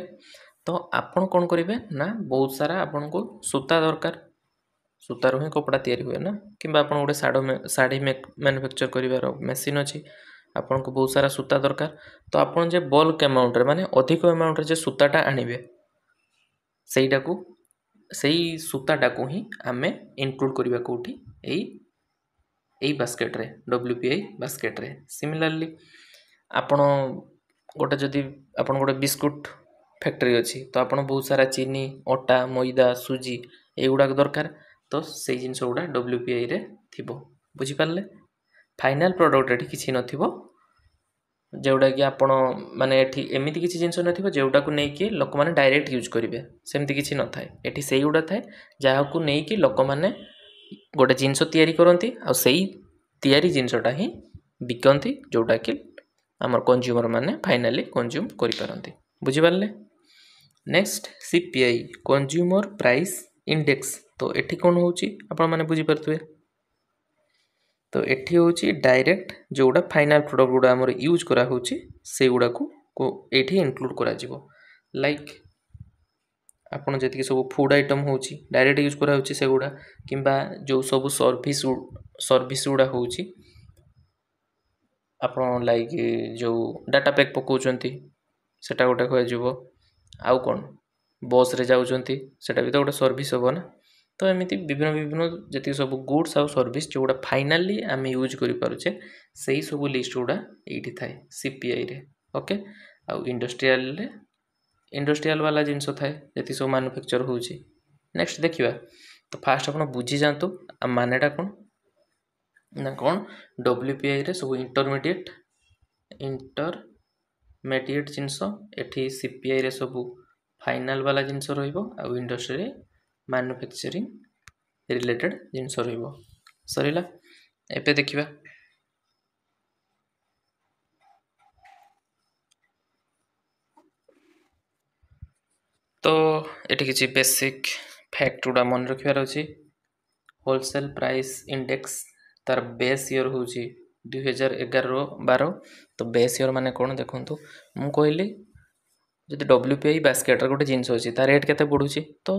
तो आप कौन करेंगे ना बहुत सारा आपन को सूता दरकार सूतारु ही कपड़ा तैयारी हुए ना कि आप गोटे शाड़ शाढ़ी मैनुफैक्चर कर मेसीन अच्छी आपन को बहुत सारा सूता दरकार तो आप बल्क एमाउंटे मानते अधिक अमाउंट जो सूताटा आने से सही सूताटा को ही आम इनक्लूड करवा कौटी बास्केट्रे डब्ल्यू पी आई बास्केट्रे सिमिलली ଆପଣ ଗୋଟେ ଯଦି ଆପଣ ଗୋଟେ ବିସ୍କୁଟ୍ ଫ୍ୟାକ୍ଟ୍ରି ଅଛି ତ ଆପଣ ବହୁତ ସାରା ଚିନି ଅଟା ମଇଦା ସୁଜି ଏଇଗୁଡ଼ାକ ଦରକାର ତ ସେଇ ଜିନିଷ ଗୁଡ଼ା ଡବ୍ଲ୍ୟୁ ପି ଆଇରେ ଥିବ ବୁଝିପାରିଲେ ଫାଇନାଲ୍ ପ୍ରଡ଼କ୍ଟ ଏଠି କିଛି ନଥିବ ଯେଉଁଟାକି ଆପଣ ମାନେ ଏଠି ଏମିତି କିଛି ଜିନିଷ ନଥିବ ଯେଉଁଟାକୁ ନେଇକି ଲୋକମାନେ ଡାଇରେକ୍ଟ ୟୁଜ୍ କରିବେ ସେମିତି କିଛି ନଥାଏ ଏଠି ସେଇଗୁଡ଼ା ଥାଏ ଯାହାକୁ ନେଇକି ଲୋକମାନେ ଗୋଟେ ଜିନିଷ ତିଆରି କରନ୍ତି ଆଉ ସେଇ ତିଆରି ଜିନିଷଟା ହିଁ ବିକନ୍ତି ଯେଉଁଟାକି आम कंज्यूमर मैंने फाइनाली कंज्यूम करते बुझिपारे next CPI consumer price index तो ये कौन होने बुझीपे तो ये हूँ डायरेक्ट जो गुड़ा फाइनाल प्रडक्ट गुड़ा यूज कराऊक ये इनक्लूड हो लाइक आपत जी सब फुड आइटम हो डायरेक्ट यूज कराऊ से गुड़ा कि जो सब सर्स सर्स गुड़ा हो आपण लाइक जो डाटा पैक पकाचा गोटे कौन बस रे जाटा भी तो गोटे सर्विस हम ना तो एमती विभिन्न विभिन्न जितकी सब गुड्स आ सर्स जो गुड़ा फाइनाली आम यूज करे से ही सब लिस्ट गुड़ा ये थाए सीपीआई ओके आंडस्ट्रीएल इंडस्ट्रीएल वाला जिनस थाए जी सब मानुफैक्चर होक्स्ट देखा तो फास्ट आप बुझी जातु मानटा कौन ନା କ'ଣ ଡବ୍ଲ୍ୟୁ ପି ଆଇରେ ସବୁ ଇଣ୍ଟରମିଡ଼ିଏଟ୍ ଇଣ୍ଟରମିଡ଼ିଏଟ୍ ଜିନିଷ ଏଠି ସି ପି ଆଇରେ ସବୁ ଫାଇନାଲ୍ ବାଲା ଜିନିଷ ରହିବ ଆଉ ଇଣ୍ଡଷ୍ଟ୍ରିରେ ମାନୁଫ୍ୟାକ୍ଚରିଂ ରିଲେଟେଡ଼୍ ଜିନିଷ ରହିବ ସରିଲା ଏବେ ଦେଖିବା ତ ଏଠି କିଛି ବେସିକ୍ ଫ୍ୟାକ୍ଟ ଗୁଡ଼ା ମନେ ରଖିବାର ଅଛି ହୋଲସେଲ୍ ପ୍ରାଇସ୍ ଇଣ୍ଡେକ୍ସ तार बेस इयर हो दुई हजार एगार बार तो बेस इयर मैंने कौन देखूँ मुझे जब डब्ल्यू पी आई बास्केट गोटे जिनस अच्छी तार रेट के बढ़ुच्छे तो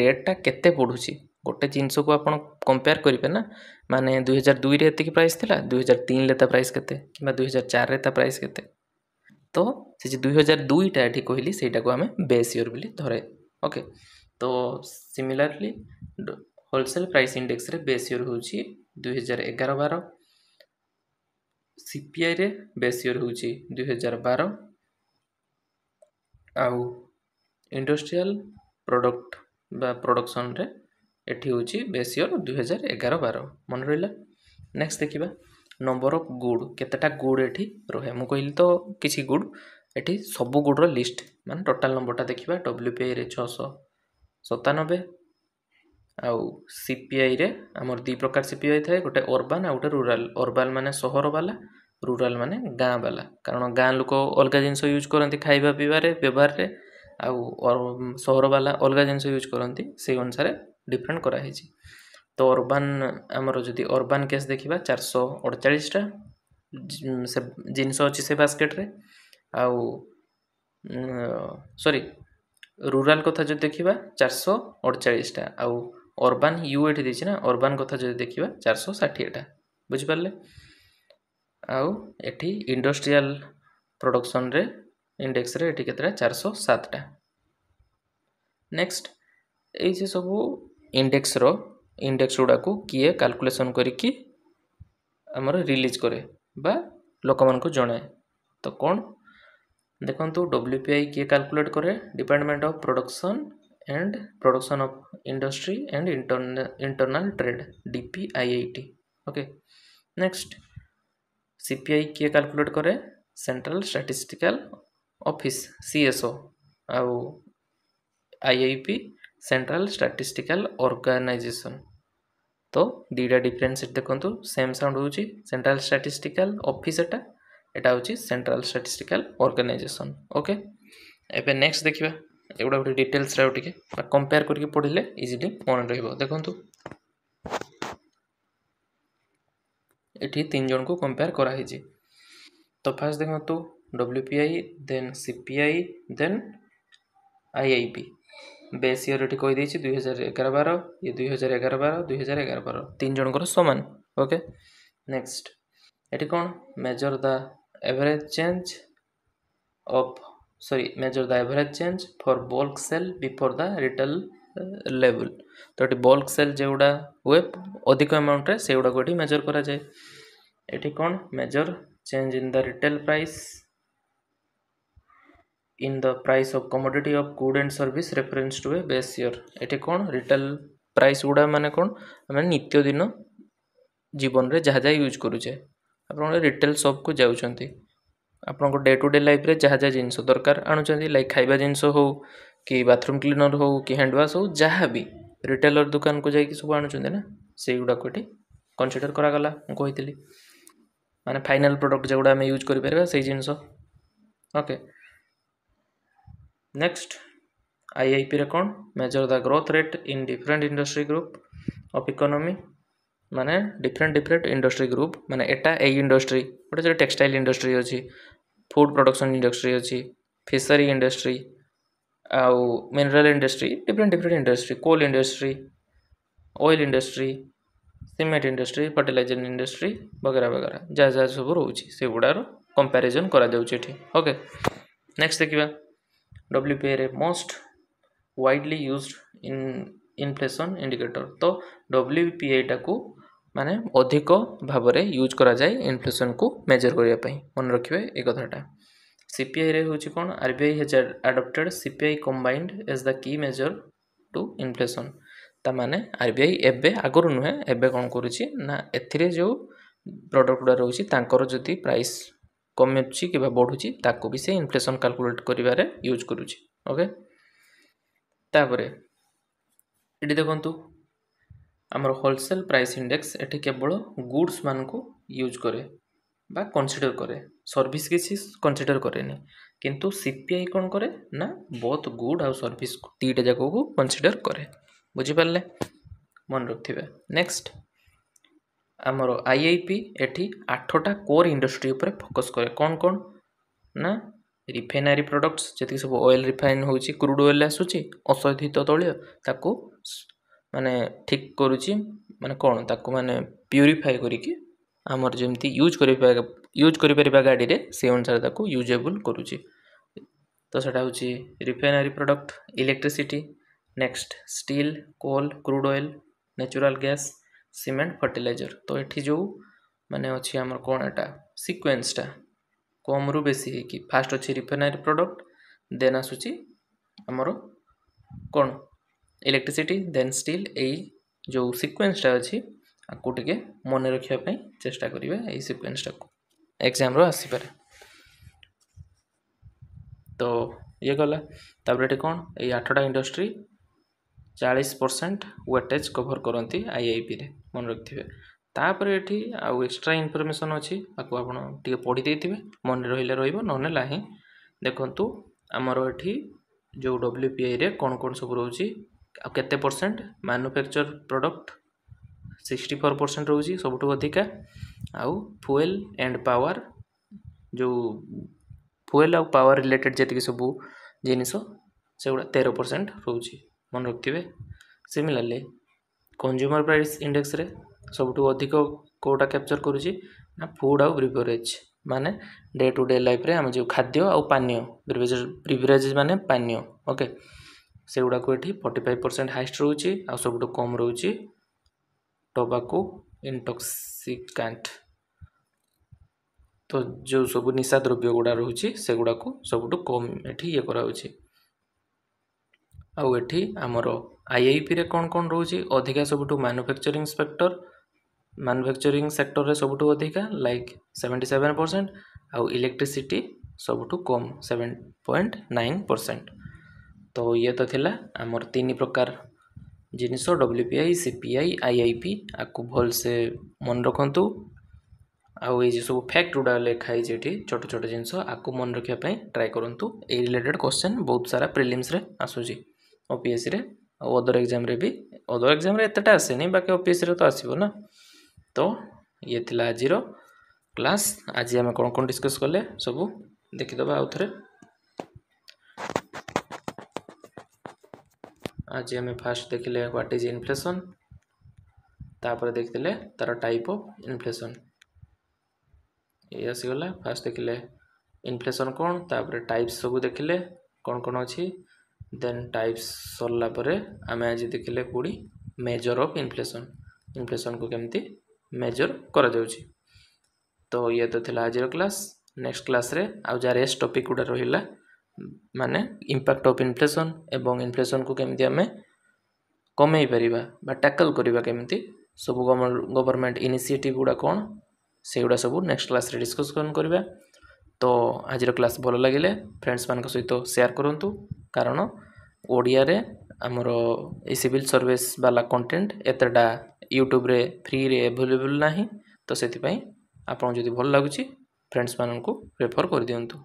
रेटा के गोटे जिनस को आप कंपेयर करें मानने दुई हजार दुई प्राइस था दुई हजार तीन प्राइस के दुई हजार चार प्राइस के तो सी दुई हजार दुईटा ये कहली सहीटा को आम बेस इयर बोली धरे ओके तो सिमिलरली होलसेल प्राइस इंडेक्स रे बेस इयर हो ଦୁଇହଜାର ଏଗାର ବାର ସିପିଆଇରେ ବେସ୍ ଇୟର୍ ହେଉଛି ଦୁଇହଜାର ବାର ଆଉ ଇଣ୍ଡଷ୍ଟ୍ରିଆଲ ପ୍ରଡ଼କ୍ଟ ବା ପ୍ରଡ଼କ୍ସନରେ ଏଠି ହେଉଛି ବେସ୍ ଇୟର୍ ଦୁଇହଜାର ଏଗାର ବାର ମନେ ରହିଲା ନେକ୍ସଟ ଦେଖିବା ନମ୍ବର ଅଫ୍ ଗୁଡ୍ କେତେଟା ଗୁଡ୍ ଏଠି ରୁହେ ମୁଁ କହିଲି ତ କିଛି ଗୁଡ୍ ଏଠି ସବୁ ଗୁଡ଼୍ର ଲିଷ୍ଟ ମାନେ ଟୋଟାଲ୍ ନମ୍ବରଟା ଦେଖିବା ଡବ୍ଲ୍ୟୁ ପି ଆଇରେ ଛଅଶହ ସତାନବେ ଆଉ ସିପିଆଇରେ ଆମର ଦୁଇ ପ୍ରକାର ସିପିଆଇ ଥାଏ ଗୋଟେ ଅର୍ବାନ୍ ଆଉ ଗୋଟେ ରୁରାଲ୍ ଅର୍ବାନ୍ ମାନେ ସହରବାଲା ରୁରାଲ୍ ମାନେ ଗାଁବାଲା କାରଣ ଗାଁ ଲୋକ ଅଲଗା ଜିନିଷ ୟୁଜ୍ କରନ୍ତି ଖାଇବା ପିଇବାରେ ବ୍ୟବହାରରେ ଆଉ ସହରବାଲା ଅଲଗା ଜିନିଷ ୟୁଜ୍ କରନ୍ତି ସେଇ ଅନୁସାରେ ଡିଫରେଣ୍ଟ କରାହେଇଛି ତ ଅର୍ବାନ୍ ଆମର ଯଦି ଅର୍ବାନ୍ କେସ୍ ଦେଖିବା ଚାରିଶହ ଅଡ଼ଚାଳିଶଟା ସେ ଜିନିଷ ଅଛି ସେ ବାସ୍କେଟ୍ରେ ଆଉ ସରି ରୁରାଲ୍ କଥା ଯଦି ଦେଖିବା ଚାରିଶହ ଅଡ଼ଚାଳିଶଟା ଆଉ ଅର୍ବାନ୍ ୟୁ ଏଠି ଦେଇଛି ନା ଅର୍ବାନ୍ କଥା ଯଦି ଦେଖିବା ଚାରିଶହ ଷାଠିଏଟା ବୁଝିପାରିଲେ ଆଉ ଏଠି ଇଣ୍ଡଷ୍ଟ୍ରିଆଲ ପ୍ରଡ଼କ୍ସନରେ ଇଣ୍ଡେକ୍ସରେ ଏଠି କେତେଟା ଚାରିଶହ ସାତଟା ନେକ୍ସଟ ଏଇ ଯେ ସବୁ ଇଣ୍ଡେକ୍ସର ଇଣ୍ଡେକ୍ସ ଗୁଡ଼ାକୁ କିଏ କାଲକୁଲେସନ୍ କରିକି ଆମର ରିଲିଜ୍ କରେ ବା ଲୋକମାନଙ୍କୁ ଜଣାଏ ତ କ'ଣ ଦେଖନ୍ତୁ ଡବ୍ଲ୍ୟୁ ପି ଆଇ କିଏ କାଲକୁଲେଟ୍ କରେ department of production and Production of Industry and Intern Internal Trade DPIIT okay next CPI কিয়ে ক্যালকুলেট করে সেন্ট্রাল স্ট্যাটিস্টিক্যাল অফিস CSO আউ IIP সেন্ট্রাল স্ট্যাটিস্টিক্যাল অর্গানাইজেসন তো দুইটা ডিফরেন্স দেখুন সেম সাউন্ড হচ্ছে central statistical office এটা এটা হচ্ছে সেন্ট্রাল স্ট্যাটিস্টিক্যাল অর্গানাইজেসন ওকে এবে নেক্সট দেখিবা ଏଗୁଡ଼ା ଗୋଟେ ଡିଟେଲ୍ସରେ ଆଉ ଟିକେ କମ୍ପେୟାର କରିକି ପଢ଼ିଲେ ଇଜିଲି ମନେ ରହିବ ଦେଖନ୍ତୁ ଏଠି ତିନି ଜଣଙ୍କୁ କମ୍ପେୟାର କରାହେଇଛି ତ ଫାର୍ଷ୍ଟ ଦେଖନ୍ତୁ W P I then C P I then I I P base year ଏଠି କହିଦେଇଛି ଦୁଇ ହଜାର ଏଗାର ବାର ଇଏ ଦୁଇ ହଜାର ଏଗାର ବାର ଦୁଇ ହଜାର ଏଗାର ବାର ତିନି ଜଣଙ୍କର ସମାନ ଓକେ ନେକ୍ସଟ ଏଠି କ'ଣ measure the average change of sorry measure the average change for bulk sale before the retail level তো এটি বল্ক সেল যেগুড়া হুয়ে অধিক আমাউন্টরে সেগুড়াকে এটি মেজর করা যায় এটি কোন major change in the retail price in the price of commodity of good and service reference to a base year এটি কোন রিটেল প্রাইস গুড়া মানে কোন আমি নিত্যদিন জীবনরে যা যা ইউজ করুছে আপনার রিটেল সপকু যাচ্ছেন आप डे टू डे लाइफ जहाँ जहाँ जिनस दरकार आणुच्च खावा जिनस हो कि बाथरूम क्लीनर हो कि हैंडवाश हो जहाँ भी रिटेलर दुकान को जाकि सब आना से गुड़ाक ये कनसीडर करागला मुझे मैंने फाइनाल प्रडक्ट जो गुड़ा यूज कर जिनस okay next I I P कौन measure the growth rate in different industry group of economy माने डिफरेन्ट डिफरेन्ट इंडस्ट्री ग्रुप माने एटा ए इंडस्ट्री गोटे जो टेक्सटाइल इंडस्ट्री अच्छी फुड प्रडक्शन इंडस्ट्री अच्छी फिशरी इंडस्ट्री आउ mineral industry different different industry coal industry oil industry cement industry fertiliser industry वगैरह वगैरह जहाँ जहाँ सब रोचार कंपेरिजन करके नेक्स्ट देखा W P a most widely use in inflation indicator तो डब्ल्यू पी एटा को ମାନେ ଅଧିକ ଭାବରେ ୟୁଜ୍ କରାଯାଏ ଇନଫ୍ଲେସନ୍କୁ ମେଜର୍ କରିବା ପାଇଁ ମନେ ରଖିବେ ଏ କଥାଟା ସିପିଆଇରେ ହେଉଛି କ'ଣ R B I has adopted CPI combined as the key measure to inflation ତାମାନେ ଆର୍ ବି ଆଇ ଏବେ ଆଗରୁ ନୁହେଁ ଏବେ କ'ଣ କରୁଛି ନା ଏଥିରେ ଯେଉଁ ପ୍ରଡ଼କ୍ଟଗୁଡ଼ା ରହୁଛି ତାଙ୍କର ଯଦି ପ୍ରାଇସ୍ କମୁଛି କିମ୍ବା ବଢ଼ୁଛି ତାକୁ ବି ସେ ଇନଫ୍ଲେସନ୍ କାଲକୁଲେଟ୍ କରିବାରେ ୟୁଜ୍ କରୁଛି ଓକେ ତାପରେ ଏଠି ଦେଖନ୍ତୁ ଆମର ହୋଲସେଲ୍ ପ୍ରାଇସ୍ ଇଣ୍ଡେକ୍ସ ଏଠି କେବଳ ଗୁଡ୍ସମାନଙ୍କୁ ୟୁଜ୍ କରେ ବା କନସିଡ଼ର୍ କରେ ସର୍ଭିସ୍ କିଛି କନସିଡ଼ର୍ କରେନି କିନ୍ତୁ ସି ପି ଆଇ କ'ଣ କରେ ନା ବୋଥ୍ ଗୁଡ୍ ଆଉ ସର୍ଭିସ୍ ଦୁଇଟା ଯାକକୁ କନସିଡ଼ର୍ କରେ ବୁଝିପାରିଲେ ମନେ ରଖିଥିବେ ନେକ୍ସଟ ଆମର ଆଇ ଆଇ ପି ଏଠି ଆଠଟା କୋର୍ ଇଣ୍ଡଷ୍ଟ୍ରି ଉପରେ ଫୋକସ୍ କରେ କ'ଣ କ'ଣ ନା ରିଫାଇନାରୀ ପ୍ରଡ଼କ୍ଟସ୍ ଯେତିକି ସବୁ ଅଏଲ୍ ରିଫାଇନ୍ ହେଉଛି କ୍ରୁଡ଼ ଅଏଲ୍ ଆସୁଛି ଅଶୋଧିତ ତୈଳ ତାକୁ ମାନେ ଠିକ୍ କରୁଛି ମାନେ କ'ଣ ତାକୁ ମାନେ ପ୍ୟୁରିଫାଏ କରିକି ଆମର ଯେମିତି ୟୁଜ୍ କରିପାରିବା ୟୁଜ୍ କରିପାରିବା ଗାଡ଼ିରେ ସେଇ ଅନୁସାରେ ତାକୁ ୟୁଜେବୁଲ୍ କରୁଛି ତ ସେଇଟା ହେଉଛି refinery product electricity next steel coal crude oil natural gas cement fertiliser ତ ଏଠି ଯେଉଁ ମାନେ ଅଛି ଆମର କ'ଣ ଏଟା ସିକ୍ୱେନ୍ସଟା କମ୍ରୁ ବେଶୀ ହେଇକି ଫାଷ୍ଟ ଅଛି ରିଫାଇନାରୀ ପ୍ରଡ଼କ୍ଟ ଦେନ୍ ଆସୁଛି ଆମର କ'ଣ ইলেকট্রিসিটি দেন স্টিল এই ଯେଉଁ ସିକ୍ୱେନ୍ସଟା ଅଛି ଆକୁ ଟିକେ ମନେ ରଖିବା ପାଇଁ ଚେଷ୍ଟା କରିବେ ଏଇ ସିକ୍ୱେନ୍ସଟାକୁ ଏକ୍ଜାମ୍ର ଆସିପାରେ ତ ଇଏ ଗଲା ତାପରେ ଏଠି କ'ଣ ଏଇ ଆଠଟା ଇଣ୍ଡଷ୍ଟ୍ରି ଚାଳିଶ ପରସେଣ୍ଟ ୱେଟେଜ୍ କଭର୍ କରନ୍ତି ଆଇଆଇପିରେ ମନେ ରଖିଥିବେ ତାପରେ ଏଠି ଆଉ ଏକ୍ସଟ୍ରା ଇନଫର୍ମେସନ୍ ଅଛି ଆକୁ ଆପଣ ଟିକେ ପଢ଼ି ଦେଇଥିବେ ମନେ ରହିଲେ ରହିବ ନହେଲେ ନାହିଁ ଦେଖନ୍ତୁ ଆମର ଏଠି ଯେଉଁ ଡବ୍ଲ୍ୟୁ ପି ଆଇରେ କ'ଣ କ'ଣ ସବୁ ରହୁଛି ଆଉ କେତେ percent manufacture product sixty four percent ରହୁଛି ସବୁଠୁ ଅଧିକା ଆଉ ଫୁଏଲ୍ ଆଣ୍ଡ ପାୱାର ଯେଉଁ ଫୁଏଲ୍ ଆଉ ପାୱାର ରିଲେଟେଡ଼ ଯେତିକି ସବୁ ଜିନିଷ ସେଗୁଡ଼ା ତେର ପରସେଣ୍ଟ ରହୁଛି ମନେ ରଖିଥିବେ ସିମିଲାରଲି କଞ୍ଜ୍ୟୁମର ପ୍ରାଇସ୍ ଇଣ୍ଡେକ୍ସରେ ସବୁଠୁ ଅଧିକ କେଉଁଟା କ୍ୟାପଚର କରୁଛି ନା ଫୁଡ଼୍ ଆଉ ବ୍ରିଭରେଜ୍ ମାନେ ଡେ ଟୁ ଡେ ଲାଇଫ୍ରେ ଆମେ ଯେଉଁ ଖାଦ୍ୟ ଆଉ ପାନୀୟ ବ୍ରିଭରେଜ୍ ବ୍ରିଭରେଜ୍ ମାନେ ପାନୀୟ ଓକେ ସେଗୁଡ଼ାକୁ ଏଠି ଫର୍ଟି ଫାଇଭ୍ ପରସେଣ୍ଟ ହାଏଷ୍ଟ ରହୁଛି ଆଉ ସବୁଠୁ କମ୍ ରହୁଛି ଟୋବାକୋ ଇଣ୍ଟକ୍ସିକାଣ୍ଟ ତ ଯେଉଁ ସବୁ ନିଶା ଦ୍ରବ୍ୟ ଗୁଡ଼ା ରହୁଛି ସେଗୁଡ଼ାକୁ ସବୁଠୁ କମ୍ ଏଠି ଇଏ କରାହେଉଛି ଆଉ ଏଠି ଆମର ଆଇଆଇପିରେ କ'ଣ କ'ଣ ରହୁଛି ଅଧିକା ସବୁଠୁ ମାନୁଫ୍ୟାକ୍ଚରିଂ ସେକ୍ଟର ମାନୁଫ୍ୟାକ୍ଚରିଂ ସେକ୍ଟରରେ ସବୁଠୁ ଅଧିକା ଲାଇକ୍ ସେଭେଣ୍ଟି ସେଭେନ୍ ପରସେଣ୍ଟ ଆଉ ଇଲେକ୍ଟ୍ରିସିଟି ସବୁଠୁ କମ୍ ସେଭେନ୍ ପଏଣ୍ଟ ନାଇନ୍ ପରସେଣ୍ଟ ତ ଇଏ ତ ଥିଲା ଆମର ତିନି ପ୍ରକାର ଜିନିଷ W P I C P I I I P ଆକୁ ଭଲସେ ମନେ ରଖନ୍ତୁ ଆଉ ଏଇ ଯେଉଁ ସବୁ ଫ୍ୟାକ୍ଟ ଗୁଡ଼ା ଲେଖା ହେଇଛି ଏଠି ଛୋଟ ଛୋଟ ଜିନିଷ ଆକୁ ମନେ ରଖିବା ପାଇଁ ଟ୍ରାଏ କରନ୍ତୁ ଏଇ ରିଲେଟେଡ଼ କ୍ୱେଶ୍ଚନ୍ ବହୁତ ସାରା ପ୍ରିଲିମ୍ସରେ ଆସୁଛି ଓପିଏସ୍ସିରେ ଆଉ ଅଦର ଏକ୍ଜାମ୍ରେ ବି ଅଦର ଏକ୍ଜାମ୍ରେ ଏତେଟା ଆସେନି ବାକି ଓପିଏସ୍ସିରେ ତ ଆସିବ ନା ତ ଇଏ ଥିଲା ଆଜିର କ୍ଲାସ୍ ଆଜି ଆମେ କ'ଣ କ'ଣ ଡିସ୍କସ୍ କଲେ ସବୁ ଦେଖିଦେବା ଆଉ ଥରେ ଆଜି ଆମେ ଫାର୍ଷ୍ଟ ଦେଖିଲେ ହ୍ୱାଟ୍ ଇଜ୍ ଇନଫ୍ଲେସନ୍ ତାପରେ ଦେଖିଥିଲେ ତାର ଟାଇପ୍ ଅଫ୍ ଇନଫ୍ଲେସନ୍ ଏଇ ଆସିଗଲା ଫାର୍ଷ୍ଟ ଦେଖିଲେ ଇନଫ୍ଲେସନ୍ କ'ଣ ତାପରେ ଟାଇପ୍ସ ସବୁ ଦେଖିଲେ କ'ଣ କ'ଣ ଅଛି ଦେନ୍ ଟାଇପ୍ସ ସରିଲା ପରେ ଆମେ ଆଜି ଦେଖିଲେ ପୁଣି ମେଜର୍ ଅଫ୍ ଇନଫ୍ଲେସନ୍ ଇନଫ୍ଲେସନ୍କୁ କେମିତି ମେଜର୍ କରାଯାଉଛି ତ ଇଏ ତ ଥିଲା ଆଜିର କ୍ଲାସ୍ ନେକ୍ସଟ କ୍ଲାସ୍ରେ ଆଉ ଯାହା ରେଷ୍ଟ ଟପିକ୍ ଗୁଡ଼ା ରହିଲା ମାନେ ଇମ୍ପାକ୍ଟ ଅଫ୍ ଇନଫ୍ଲେସନ୍ ଏବଂ ଇନଫ୍ଲେସନ୍କୁ କେମିତି ଆମେ କମେଇ ପାରିବା ବା ଟ୍ୟାକଲ୍ କରିବା କେମିତି ସବୁ ଗଭର୍ଣ୍ଣମେଣ୍ଟ ଇନିସିଏଟିଭ୍ ଗୁଡ଼ା କ'ଣ ସେଗୁଡ଼ା ସବୁ ନେକ୍ସଟ କ୍ଲାସ୍ରେ ଡିସ୍କସନ୍ କରିବା ତ ଆଜିର କ୍ଲାସ୍ ଭଲ ଲାଗିଲେ ଫ୍ରେଣ୍ଡସ୍ମାନଙ୍କ ସହିତ ସେୟାର କରନ୍ତୁ କାରଣ ଓଡ଼ିଆରେ ଆମର ଏଇ ସିଭିଲ୍ ସର୍ଭିସ୍ ବାଲା କଣ୍ଟେଣ୍ଟ ଏତେଟା ୟୁଟ୍ୟୁବରେ ଫ୍ରିରେ ଆଭେଲେବୁଲ୍ ନାହିଁ ତ ସେଥିପାଇଁ ଆପଣଙ୍କୁ ଯଦି ଭଲ ଲାଗୁଛି ଫ୍ରେଣ୍ଡସ୍ମାନଙ୍କୁ ପ୍ରେଫର୍ କରିଦିଅନ୍ତୁ